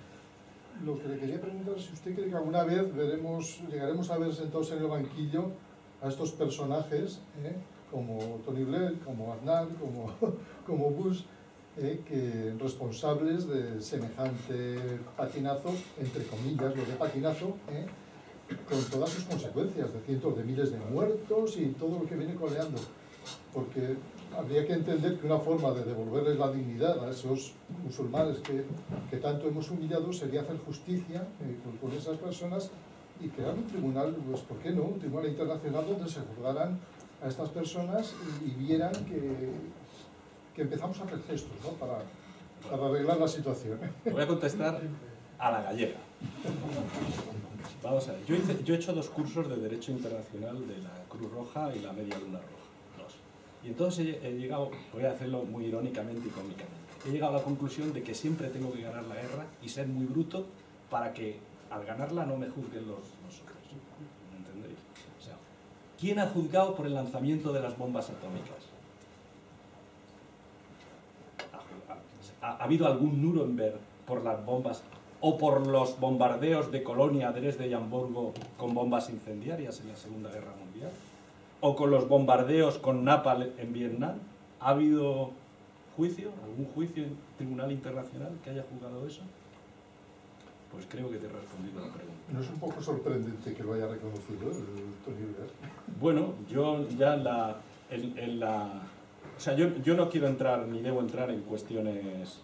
Lo que le quería preguntar es si usted cree que alguna vez veremos, llegaremos a ver sentados en el banquillo a estos personajes, ¿eh? Como Tony Blair, como Aznar, (laughs) como, Bush, ¿eh? que responsables de semejante patinazo, entre comillas, lo de patinazo, ¿eh? con todas sus consecuencias, de cientos de miles de muertos y todo lo que viene coleando. Porque habría que entender que una forma de devolverles la dignidad a esos musulmanes que, que tanto hemos humillado sería hacer justicia eh, con, esas personas y crear un tribunal, pues ¿por qué no? Un tribunal internacional donde se juzgaran a estas personas y, vieran que, que, empezamos a hacer gestos ¿no? para, para arreglar la situación. Voy a contestar a la gallega. Vamos a ver, yo, he hecho dos cursos de Derecho Internacional de la Cruz Roja y la Media Luna Roja y entonces he, llegado, voy a hacerlo muy irónicamente y cómicamente, he llegado a la conclusión de que siempre tengo que ganar la guerra y ser muy bruto para que al ganarla no me juzguen los, los. ¿Me entendéis? O sea, ¿quién ha juzgado por el lanzamiento de las bombas atómicas? ¿Ha, ha habido algún Nuremberg por las bombas o por los bombardeos de Colonia, Dresde y Hamburgo con bombas incendiarias en la Segunda Guerra Mundial? o con los bombardeos con Napal en Vietnam? ¿Ha habido juicio, algún juicio en tribunal internacional que haya juzgado eso? Pues creo que te he respondido a la pregunta. ¿No es un poco sorprendente que lo haya reconocido el Tony Blair? Bueno, yo ya la, en, la... O sea, yo, yo, no quiero entrar, ni debo entrar en cuestiones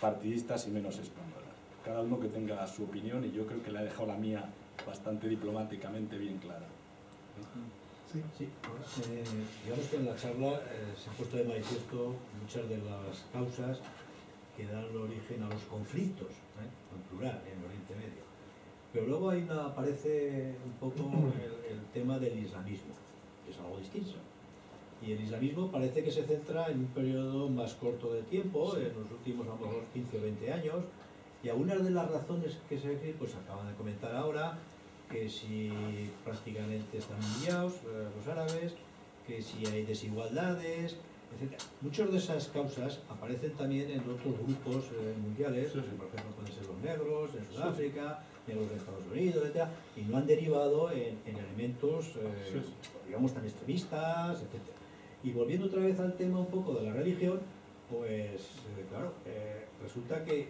partidistas y menos españolas. Cada uno que tenga su opinión y yo creo que le ha dejado la mía bastante diplomáticamente bien clara. Sí, sí. Eh, digamos que en la charla eh, se han puesto de manifiesto muchas de las causas que dan origen a los conflictos, ¿eh? en plural, en Oriente Medio. Pero luego una, aparece un poco el, tema del islamismo, que es algo distinto. Y el islamismo parece que se centra en un periodo más corto de tiempo, en los últimos a lo mejor 15 o 20 años, y algunas de las razones que se pues acaban de comentar ahora, que si prácticamente están humillados eh, los árabes, que si hay desigualdades, Muchas de esas causas aparecen también en otros grupos eh, mundiales, por ejemplo pueden ser los negros en Sudáfrica, negros en Estados Unidos, etc. Y no han derivado en, elementos, eh, digamos, tan extremistas, etc. Y volviendo otra vez al tema un poco de la religión, pues claro, resulta que,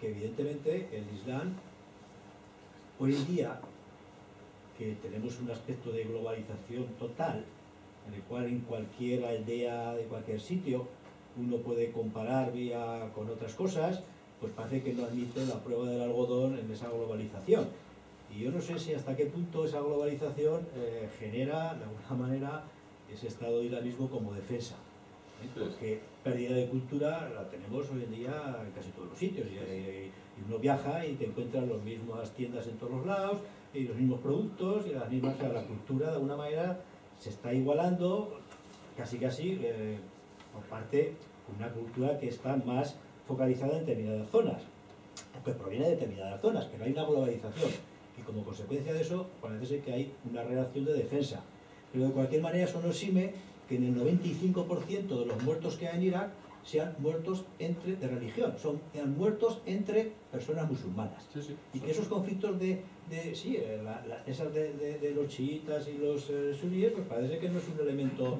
que evidentemente el Islam hoy en día que tenemos un aspecto de globalización total, en el cual en cualquier aldea de cualquier sitio uno puede comparar vía con otras cosas, pues parece que no admite la prueba del algodón en esa globalización. Y yo no sé si hasta qué punto esa globalización eh, genera, de alguna manera, ese estado de islamismo como defensa. ¿eh? Porque pérdida de cultura la tenemos hoy en día en casi todos los sitios. Y, uno viaja y te encuentras las mismas tiendas en todos los lados, y los mismos productos, y las mismas, la cultura de alguna manera se está igualando casi casi eh, por parte de una cultura que está más focalizada en determinadas zonas, que proviene de determinadas zonas, pero hay una globalización y como consecuencia de eso parece ser que hay una relación de defensa. Pero de cualquier manera eso no exime que en el 95% de los muertos que hay en Irak sean muertos entre, de religión, son sean muertos entre personas musulmanas. Y que esos conflictos de, de sí, eh, esas de, de, los chiitas y los eh, suníes, pues parece que no es un elemento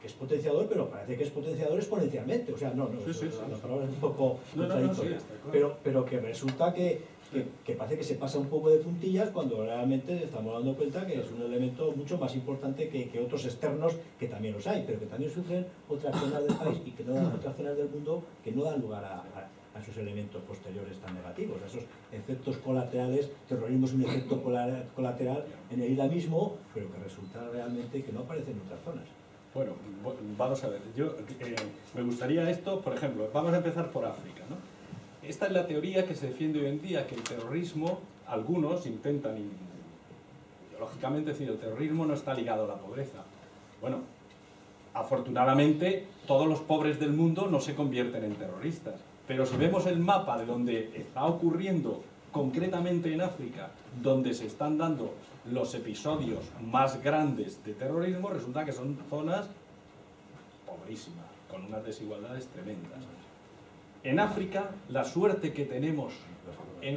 que es potenciador, pero parece que es potenciador exponencialmente. O sea, no, no, la, palabra es un poco contradictoria. pero, pero que resulta que, que, parece que se pasa un poco de puntillas cuando realmente estamos dando cuenta que es un elemento mucho más importante que, que otros externos que también los hay, pero que también sufren otras zonas del país y que no dan otras zonas del mundo que no dan lugar a, a, esos elementos posteriores tan negativos, a esos efectos colaterales. Terrorismo es un efecto colateral en el islamismo, pero que resulta realmente que no aparece en otras zonas. Bueno, vamos a ver. Yo eh, me gustaría esto, por ejemplo, vamos a empezar por África, ¿no? Esta es la teoría que se defiende hoy en día, que el terrorismo, algunos intentan, lógicamente decir, el terrorismo no está ligado a la pobreza. Bueno, afortunadamente todos los pobres del mundo no se convierten en terroristas. Pero si vemos el mapa de donde está ocurriendo concretamente en África, donde se están dando los episodios más grandes de terrorismo, resulta que son zonas pobrísimas, con unas desigualdades tremendas. En África, la suerte que tenemos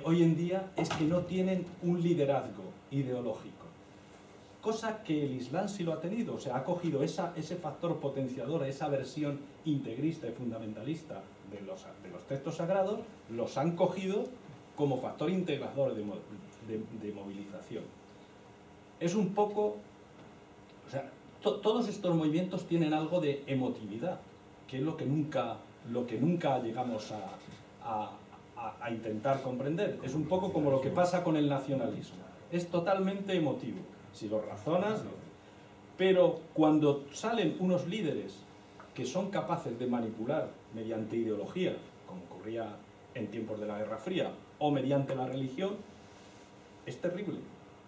hoy en día es que no tienen un liderazgo ideológico. Cosa que el Islam sí lo ha tenido, o sea, ha cogido ese factor potenciador, esa versión integrista y fundamentalista de los, de textos sagrados, los han cogido como factor integrador de, de, movilización. Es un poco, o sea, todos estos movimientos tienen algo de emotividad, que es lo que nunca lo que nunca llegamos a, intentar comprender. Es un poco como lo que pasa con el nacionalismo. Es totalmente emotivo, si lo razonas. Pero cuando salen unos líderes que son capaces de manipular mediante ideología, como ocurría en tiempos de la Guerra Fría, o mediante la religión, es terrible.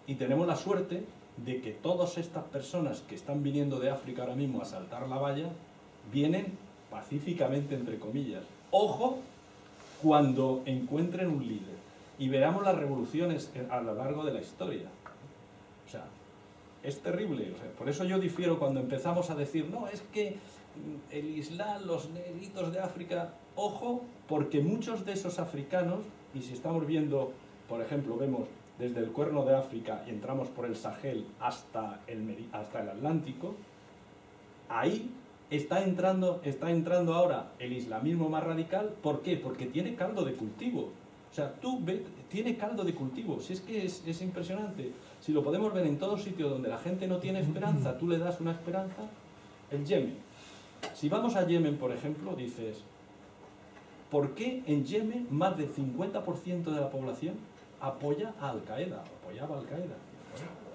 Y tenemos la suerte de que todas estas personas que están viniendo de África ahora mismo a saltar la valla, vienen pacíficamente entre comillas. Ojo cuando encuentren un líder y veamos las revoluciones a lo largo de la historia. O sea, es terrible. por eso yo difiero cuando empezamos a decir, no, es que el Islam, los negritos de África, ojo, porque muchos de esos africanos, y si estamos viendo, por ejemplo, vemos desde el cuerno de África y entramos por el Sahel hasta el, hasta el Atlántico, ahí está entrando, está entrando ahora el islamismo más radical. ¿Por qué? Porque tiene caldo de cultivo. O sea, tú ves, tiene caldo de cultivo. Si es que es, es, impresionante. Si lo podemos ver en todos sitios donde la gente no tiene esperanza, tú le das una esperanza. El Yemen. Si vamos a Yemen, por ejemplo, dices, ¿por qué en Yemen más del 50% de la población apoya a Al-Qaeda? Apoyaba a Al-Qaeda.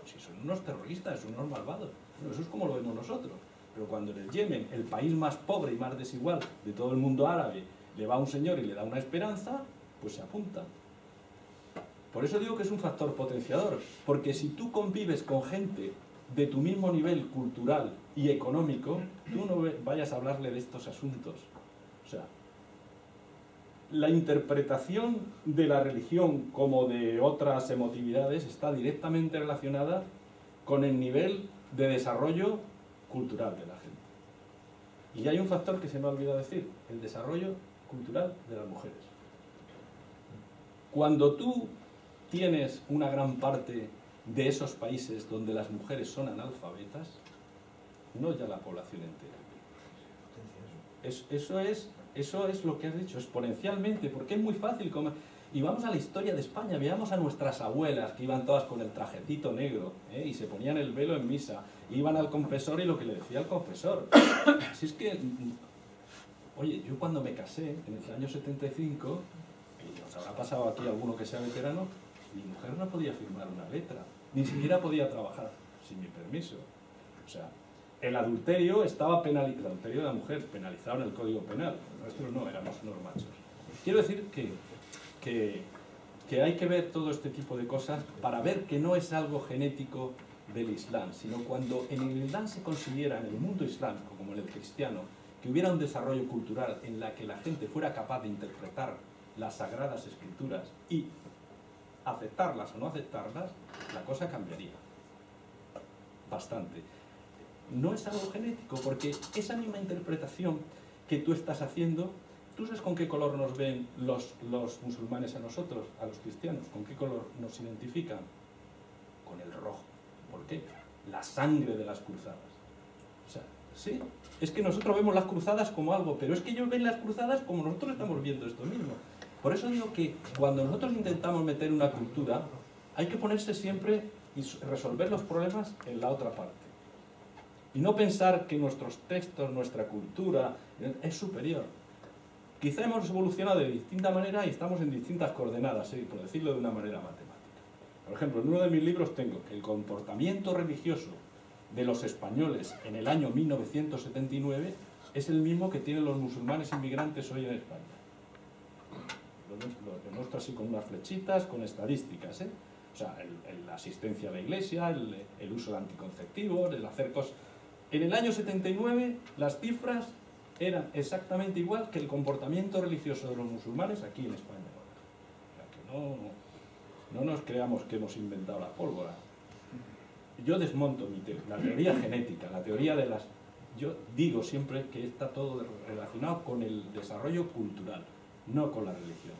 si son unos terroristas, son unos malvados. eso es como lo vemos nosotros. Pero cuando en el Yemen, el país más pobre y más desigual de todo el mundo árabe, le va a un señor y le da una esperanza, pues se apunta. Por eso digo que es un factor potenciador, porque si tú convives con gente de tu mismo nivel cultural y económico, tú no vayas a hablarle de estos asuntos. O sea, la interpretación de la religión como de otras emotividades está directamente relacionada con el nivel de desarrollo cultural de la gente. Y hay un factor que se me ha olvidado decir, el desarrollo cultural de las mujeres. Cuando tú tienes una gran parte de esos países donde las mujeres son analfabetas, no ya la población entera. eso, es, eso es lo que has dicho, exponencialmente, porque es muy fácil. Como, y vamos a la historia de España, veamos a nuestras abuelas que iban todas con el trajecito negro ¿eh? y se ponían el velo en misa, iban al confesor y lo que le decía el confesor. (coughs) Si es que, oye, yo cuando me casé en el año 75, y nos habrá pasado aquí alguno que sea veterano, mi mujer no podía firmar una letra, ni siquiera podía trabajar sin mi permiso. O sea, el adulterio estaba penalizado, el adulterio de la mujer penalizado en el Código Penal, nosotros no, éramos unos machos. Quiero decir que, que, hay que ver todo este tipo de cosas para ver que no es algo genético del Islam, sino cuando en el Islam se consiguiera, en el mundo islámico como en el cristiano, que hubiera un desarrollo cultural en la que la gente fuera capaz de interpretar las sagradas escrituras y aceptarlas o no aceptarlas, la cosa cambiaría bastante. No es algo genético, porque esa misma interpretación que tú estás haciendo, ¿tú sabes con qué color nos ven los, musulmanes a nosotros, a los cristianos? ¿Con qué color nos identifican? Con el rojo. ¿Por qué? La sangre de las cruzadas. O sea, sí, es que nosotros vemos las cruzadas como algo, pero es que ellos ven las cruzadas como nosotros estamos viendo esto mismo. Por eso digo que cuando nosotros intentamos meter una cultura, hay que ponerse siempre y resolver los problemas en la otra parte. Y no pensar que nuestros textos, nuestra cultura es superior. Quizá hemos evolucionado de distinta manera y estamos en distintas coordenadas, por decirlo de una manera matemática. Por ejemplo, en uno de mis libros tengo que el comportamiento religioso de los españoles en el año 1979 es el mismo que tienen los musulmanes inmigrantes hoy en España. Lo demuestro así con unas flechitas, con estadísticas. ¿eh? O sea, la asistencia a la iglesia, el, el uso de anticonceptivos, el hacer cosas... En el año 79 las cifras eran exactamente igual que el comportamiento religioso de los musulmanes aquí en España. O sea, que no, no nos creamos que hemos inventado la pólvora. Yo desmonto mi la teoría genética, la teoría de las... Yo digo siempre que está todo relacionado con el desarrollo cultural, no con la religión.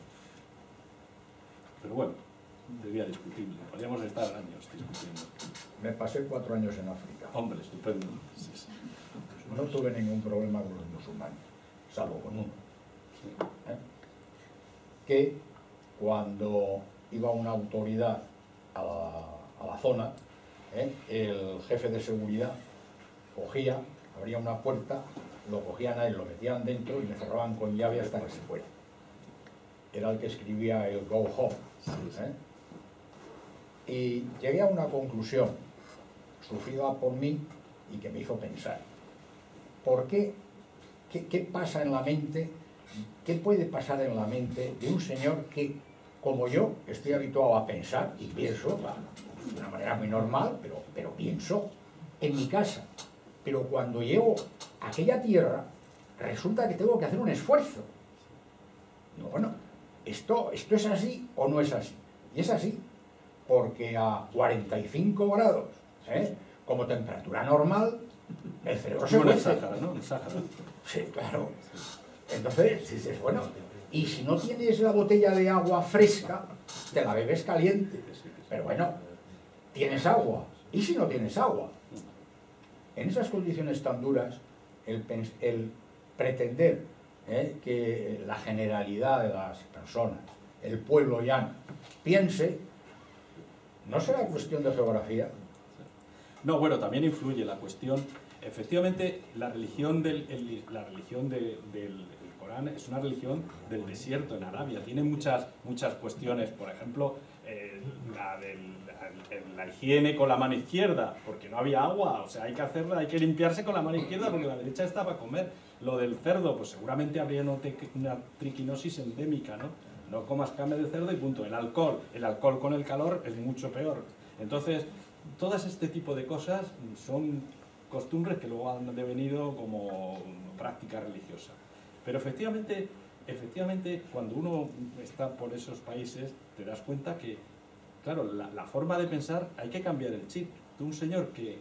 Pero bueno, debía discutirlo. Podríamos estar años discutiendo. Me pasé cuatro años en África. Hombre, estupendo. No tuve ningún problema con los musulmanes, salvo con uno. ¿Eh? Que cuando iba una autoridad a la, a la zona, ¿eh? el jefe de seguridad cogía, abría una puerta, lo cogían a él, lo metían dentro y le cerraban con llave hasta que se fuera. Era el que escribía el Go Home. ¿eh? Y llegué a una conclusión, sufrida por mí y que me hizo pensar. ¿Por qué? ¿Qué, qué pasa en la mente? ¿Qué puede pasar en la mente de un señor que, como yo, estoy habituado a pensar y pienso, de una manera muy normal, pero, pero pienso en mi casa. Pero cuando llego a aquella tierra, resulta que tengo que hacer un esfuerzo. Digo, bueno, ¿esto, ¿esto es así o no es así? Y es así, porque a 45 grados, ¿eh? como temperatura normal, el cerebro se mueve. ¿no? Sí, claro. Entonces dices, bueno, y si no tienes la botella de agua fresca, te la bebes caliente. Pero bueno, tienes agua. ¿Y si no tienes agua? En esas condiciones tan duras, el, pretender ¿eh? que la generalidad de las personas, el pueblo llano, piense, ¿no será cuestión de geografía? No, bueno, también influye la cuestión. Efectivamente, la religión del, el, la religión de, del Corán es una religión del desierto en Arabia. Tiene muchas, muchas cuestiones, por ejemplo, eh, la, higiene con la mano izquierda, porque no había agua, o sea, hay que hacerla, hay que limpiarse con la mano izquierda porque la derecha está para comer. Lo del cerdo, pues seguramente habría una triquinosis endémica, ¿no? No comas carne de cerdo y punto. El alcohol, el alcohol con el calor es mucho peor. Entonces, todas este tipo de cosas son costumbres que luego han devenido como práctica religiosa. Pero efectivamente, efectivamente, cuando uno está por esos países, te das cuenta que, claro, la, forma de pensar hay que cambiar el chip. De un señor que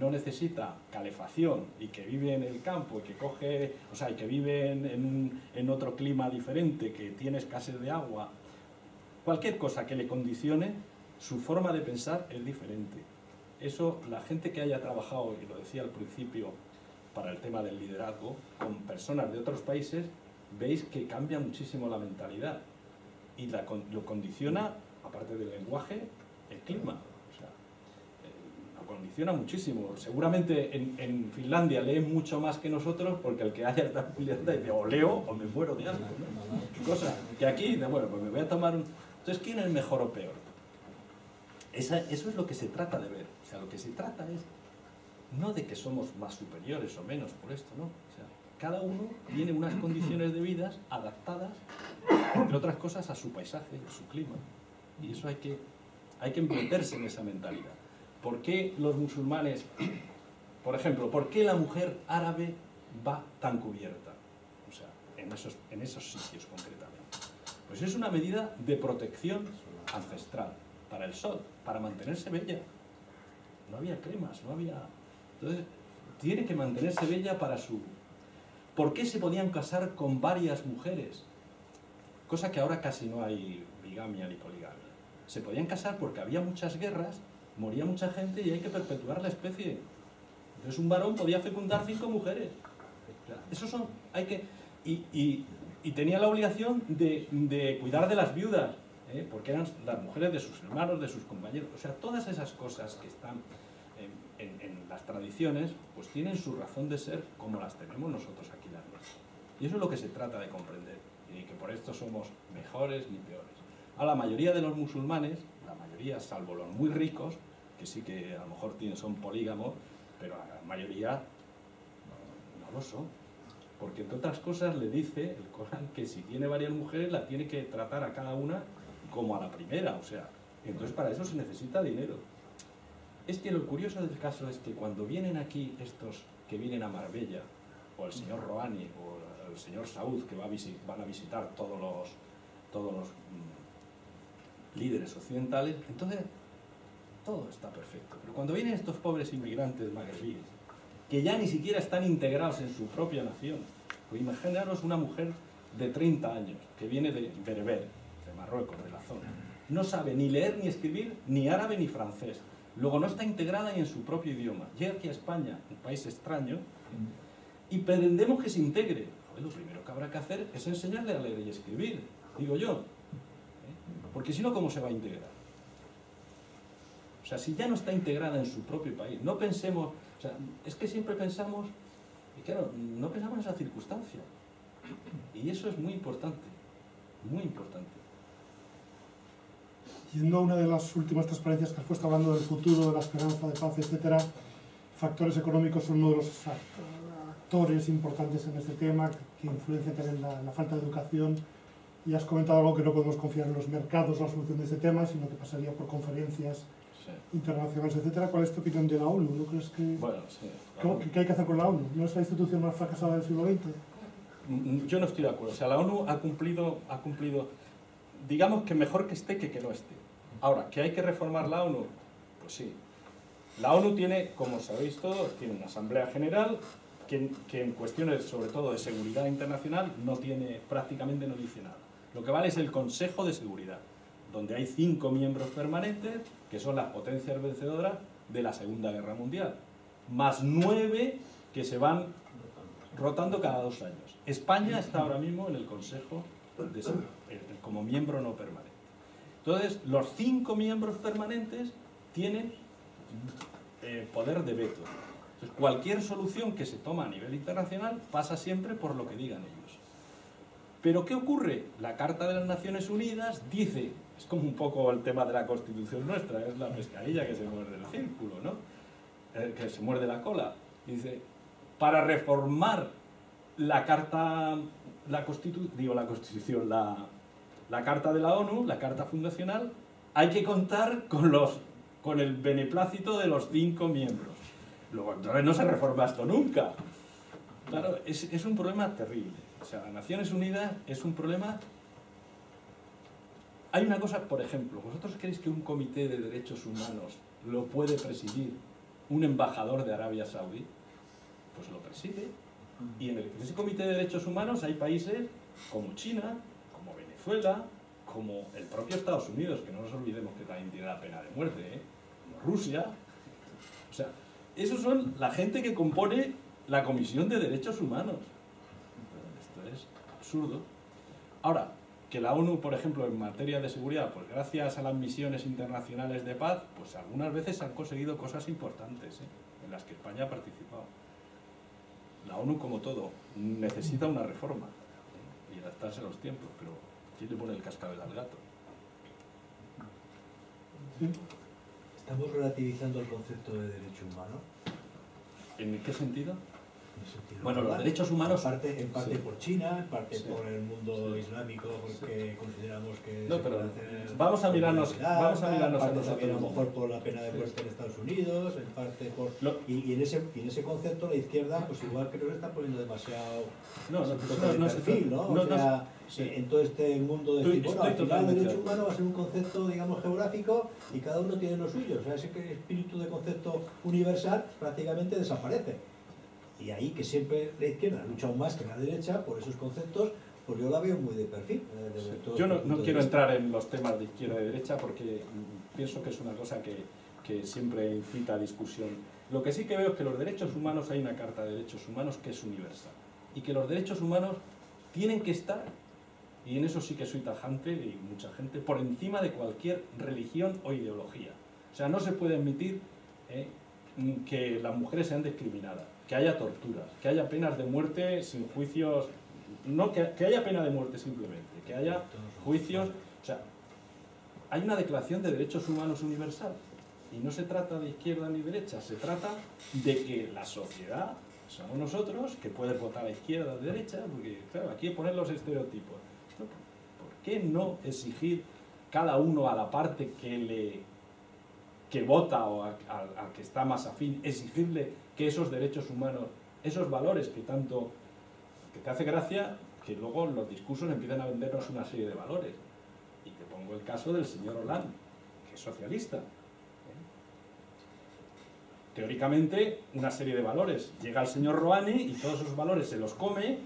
no necesita calefacción y que vive en el campo y que coge, o sea, y que vive en otro clima diferente, que tiene escasez de agua, cualquier cosa que le condicione, su forma de pensar es diferente. Eso, la gente que haya trabajado, y lo decía al principio, para el tema del liderazgo, con personas de otros países, veis que cambia muchísimo la mentalidad y lo condiciona, aparte del lenguaje, el clima. O sea, eh, lo condiciona muchísimo. Seguramente en, en, Finlandia leen mucho más que nosotros porque el que haya esta Finlandia dice o leo o me muero de asco. ¿no? Cosa que aquí, bueno, pues me voy a tomar un... Entonces, ¿quién es mejor o peor? eso es lo que se trata de ver. Lo que se trata es no de que somos más superiores o menos por esto, ¿no? O sea, cada uno tiene unas condiciones de vida adaptadas, entre otras cosas, a su paisaje, a su clima. Y eso hay que, hay que meterse en esa mentalidad. ¿Por qué los musulmanes, por ejemplo, por qué la mujer árabe va tan cubierta? O sea, en esos, en esos sitios concretamente. Pues es una medida de protección ancestral para el sol, para mantenerse bella. No había cremas, no había... Entonces, tiene que mantenerse bella para su... ¿Por qué se podían casar con varias mujeres? Cosa que ahora casi no hay bigamia ni poligamia. Se podían casar porque había muchas guerras, moría mucha gente y hay que perpetuar la especie. Entonces un varón podía fecundar cinco mujeres. Eso son... Hay que... y y tenía la obligación de, cuidar de las viudas, ¿eh? porque eran las mujeres de sus hermanos, de sus compañeros. O sea, todas esas cosas que están en, las tradiciones, pues tienen su razón de ser como las tenemos nosotros aquí las nuestras. Y eso es lo que se trata de comprender, y que por esto somos mejores ni peores. A la mayoría de los musulmanes, la mayoría, salvo los muy ricos, que sí que a lo mejor tienen, son polígamos, pero a la mayoría no lo son porque entre otras cosas le dice el Corán que si tiene varias mujeres la tiene que tratar a cada una como a la primera, o sea, entonces para eso se necesita dinero. Es que lo curioso del caso es que cuando vienen aquí estos que vienen a Marbella, o el señor Rohani, o el señor Saud, que va a van a visitar todos los, todos los mm, líderes occidentales, entonces todo está perfecto. Pero cuando vienen estos pobres inmigrantes magrebíes, que ya ni siquiera están integrados en su propia nación. Pues imaginaros una mujer de 30 años que viene de Bereber, de Marruecos, de la zona. No sabe ni leer ni escribir, ni árabe ni francés. Luego no está integrada ni en su propio idioma. Llega aquí a España, un país extraño, y pretendemos que se integre. lo primero que habrá que hacer es enseñarle a leer y escribir, digo yo. ¿eh? Porque si no, ¿cómo se va a integrar? O sea, si ya no está integrada en su propio país, no pensemos es que siempre pensamos, y claro, no pensamos en esa circunstancia. Y eso es muy importante, muy importante. Yendo a una de las últimas transparencias que has puesto hablando del futuro, de la esperanza, de paz, etcétera, factores económicos son uno de los actores importantes en este tema, que influencia también la, la falta de educación. Y has comentado algo que no podemos confiar en los mercados la solución de este tema, sino que pasaría por conferencias internacionales, etcétera. ¿Cuál es tu opinión de la ONU? ¿No crees que, bueno, sí, ¿qué, hay que hacer con la ONU? ¿No es la institución más fracasada del siglo XX? Mm, mm, yo no estoy de acuerdo. O sea, la ONU ha cumplido, ha cumplido, digamos que mejor que esté que que no esté. Ahora, ¿que hay que reformar la ONU? Pues sí. La ONU tiene, como sabéis todos, tiene una Asamblea General que, que, en cuestiones, sobre todo de seguridad internacional, no tiene, prácticamente no dice nada. Lo que vale es el Consejo de Seguridad, donde hay cinco miembros permanentes que son las potencias vencedoras de la Segunda Guerra Mundial, más nueve que se van rotando cada dos años. España está ahora mismo en el Consejo como miembro no permanente. Entonces, los cinco miembros permanentes tienen eh, poder de veto. Entonces, cualquier solución que se toma a nivel internacional pasa siempre por lo que digan ellos. Pero ¿qué ocurre? La Carta de las Naciones Unidas dice es como un poco el tema de la constitución nuestra, es la pescadilla que se muerde el círculo, ¿no? Eh, que se muerde la cola. Dice, para reformar la carta, la digo la constitución, la, la carta de la ONU, la carta fundacional, hay que contar con, los, con el beneplácito de los cinco miembros. Luego, entonces no se reforma esto nunca. Claro, es, es un problema terrible. O sea, Naciones Unidas es un problema hay una cosa, por ejemplo, ¿vosotros creéis que un comité de derechos humanos lo puede presidir un embajador de Arabia Saudí? Pues lo preside. Y en, ese comité de derechos humanos hay países como China, Como el propio Estados Unidos, que no nos olvidemos que también tiene la pena de muerte, ¿eh? como Rusia. O sea, esos son la gente que compone la Comisión de Derechos Humanos. Esto es absurdo. Ahora, que la ONU, por ejemplo, en materia de seguridad, pues gracias a las misiones internacionales de paz, pues algunas veces han conseguido cosas importantes ¿eh? en las que España ha participado. La ONU, como todo, necesita una reforma ¿eh? y adaptarse a los tiempos, pero ¿quién le pone el cascabel al gato? Estamos relativizando el concepto de derecho humano. ¿En qué sentido? Bueno, los derechos humanos... En parte, en parte Sí. por China, en parte Sí. por el mundo Sí. islámico, porque consideramos que No, pero hacer vamos a mirarnos- vamos a mirarnos en a también a lo mejor por la pena de muerte en Estados Unidos, en parte por... Lo- Y, y en ese, y en ese concepto la izquierda, pues igual creo que está poniendo demasiado No, no, ese no, no perfil, ¿no? O sea, sí. en todo este mundo de Estoy- decir, bueno, estoy al final derecho humano va a ser un concepto, digamos, geográfico y cada uno tiene lo suyo. O sea, ese espíritu de concepto universal prácticamente desaparece. Y ahí que siempre la izquierda ha luchado más que la derecha por esos conceptos, pues yo la veo muy de perfil. eh, Yo no, este no de quiero entrar en los temas de izquierda y derecha porque pienso que es una cosa que, que siempre incita a discusión. Lo que sí que veo es que los derechos humanos, hay una carta de derechos humanos que es universal y que los derechos humanos tienen que estar, y en eso sí que soy tajante y mucha gente, por encima de cualquier religión o ideología. O sea, no se puede admitir eh, que las mujeres sean discriminadas, que haya torturas, que haya penas de muerte sin juicios, no que, haya pena de muerte simplemente, que haya juicios, o sea, hay una declaración de derechos humanos universal y no se trata de izquierda ni derecha, se trata de que la sociedad somos nosotros que puedes votar a izquierda o derecha, porque claro, aquí poner los estereotipos. ¿No? ¿Por qué no exigir cada uno a la parte que le que vota o al que está más afín, exigirle que esos derechos humanos, esos valores que tanto que te hace gracia, que luego los discursos empiezan a vendernos una serie de valores. Y te pongo el caso del señor Hollande, que es socialista. ¿eh? Teóricamente, una serie de valores. Llega el señor Roani y todos esos valores se los come ¿eh?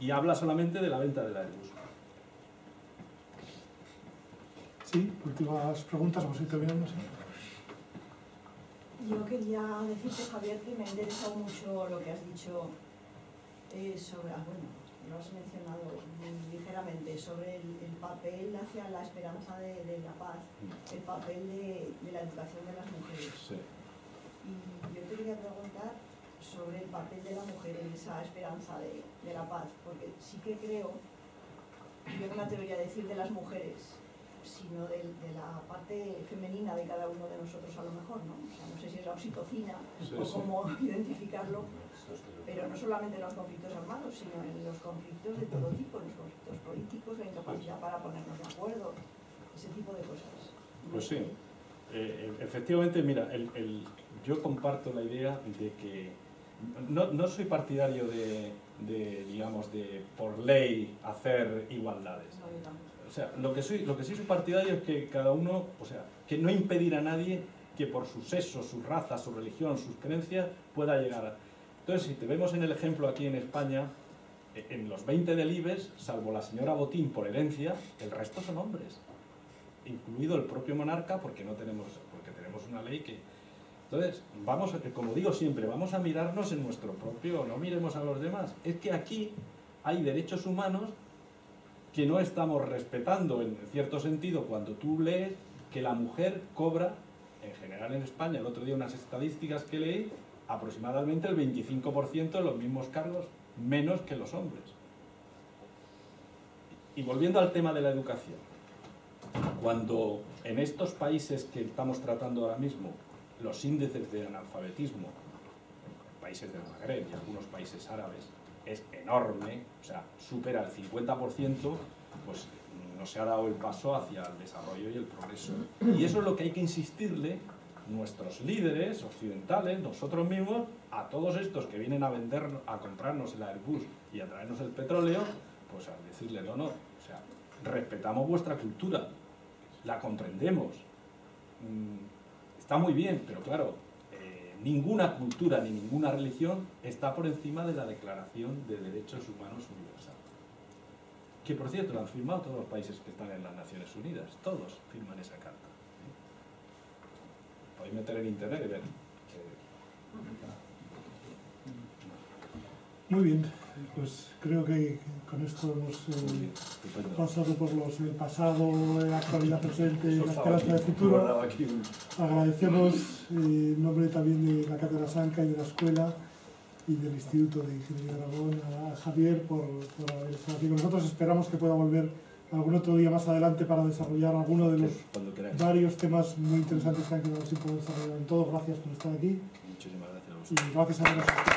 y habla solamente de la venta de la Airbus. Sí, últimas preguntas, vamos a no sé. Yo quería decirte, Javier, que me ha interesado mucho lo que has dicho eh, sobre, ah, bueno, lo has mencionado muy ligeramente, sobre el, el papel hacia la esperanza de, de la paz, el papel de, de la educación de las mujeres. Sí. Y yo te quería preguntar sobre el papel de la mujer en esa esperanza de, de la paz, porque sí que creo, yo no me atrevería a decir de las mujeres, sino de, de la parte femenina de cada uno de nosotros a lo mejor, ¿no? O sea, no sé si es la oxitocina Sí, o sí. cómo (laughs) identificarlo, pero no solamente en los conflictos armados, sino en los conflictos de todo tipo, en los conflictos políticos, la incapacidad para ponernos de acuerdo, ese tipo de cosas. Pues sí, Eh, efectivamente, mira, el- el- yo comparto la idea de que no, no soy partidario de, de, digamos, de por ley hacer igualdades. No, sea, lo que, soy, lo que soy partidario es que cada uno, o sea, que no impedir a nadie que por su sexo, su raza, su religión, sus creencias, pueda llegar. Entonces, si te vemos en el ejemplo aquí en España, eh, en los 20 del IBES, salvo la señora Botín por herencia, el resto son hombres, incluido el propio monarca, porque no tenemos, porque tenemos una ley que... Entonces, vamos, a- como digo siempre, vamos a mirarnos en nuestro propio, no miremos a los demás. Es que aquí hay derechos humanos que no estamos respetando en cierto sentido cuando tú lees que la mujer cobra, en general en España, el otro día unas estadísticas que leí, aproximadamente el 25% de los mismos cargos menos que los hombres. Y volviendo al tema de la educación, cuando en estos países que estamos tratando ahora mismo, los índices de analfabetismo, países del Magreb y algunos países árabes, es enorme, o sea, supera el 50%, pues no se ha dado el paso hacia el desarrollo y el progreso. Y eso es lo que hay que insistirle nuestros líderes occidentales, nosotros mismos, a todos estos que vienen a vender, a comprarnos el Airbus y a traernos el petróleo, pues a decirle, no, no, o sea, respetamos vuestra cultura, la comprendemos, Mm, está muy bien, pero claro, ninguna cultura ni ninguna religión está por encima de la Declaración de Derechos Humanos Universal. Que por cierto, lo han firmado todos los países que están en las Naciones Unidas, todos firman esa carta. ¿eh? Podéis meter en internet y ver. Muy bien, pues creo que con esto hemos eh, pasado por los el pasado, la actualidad presente y la esperanza del futuro. Agradecemos eh, en nombre también de la Cátedra Sanca y de la Escuela y del Instituto de Ingeniería de Aragón a Javier por, por haber estado aquí con nosotros. Esperamos que pueda volver algún otro día más adelante para desarrollar alguno de los varios temas muy interesantes que han quedado sin poder desarrollar en todo. Gracias por estar aquí. Muchísimas gracias a Y gracias a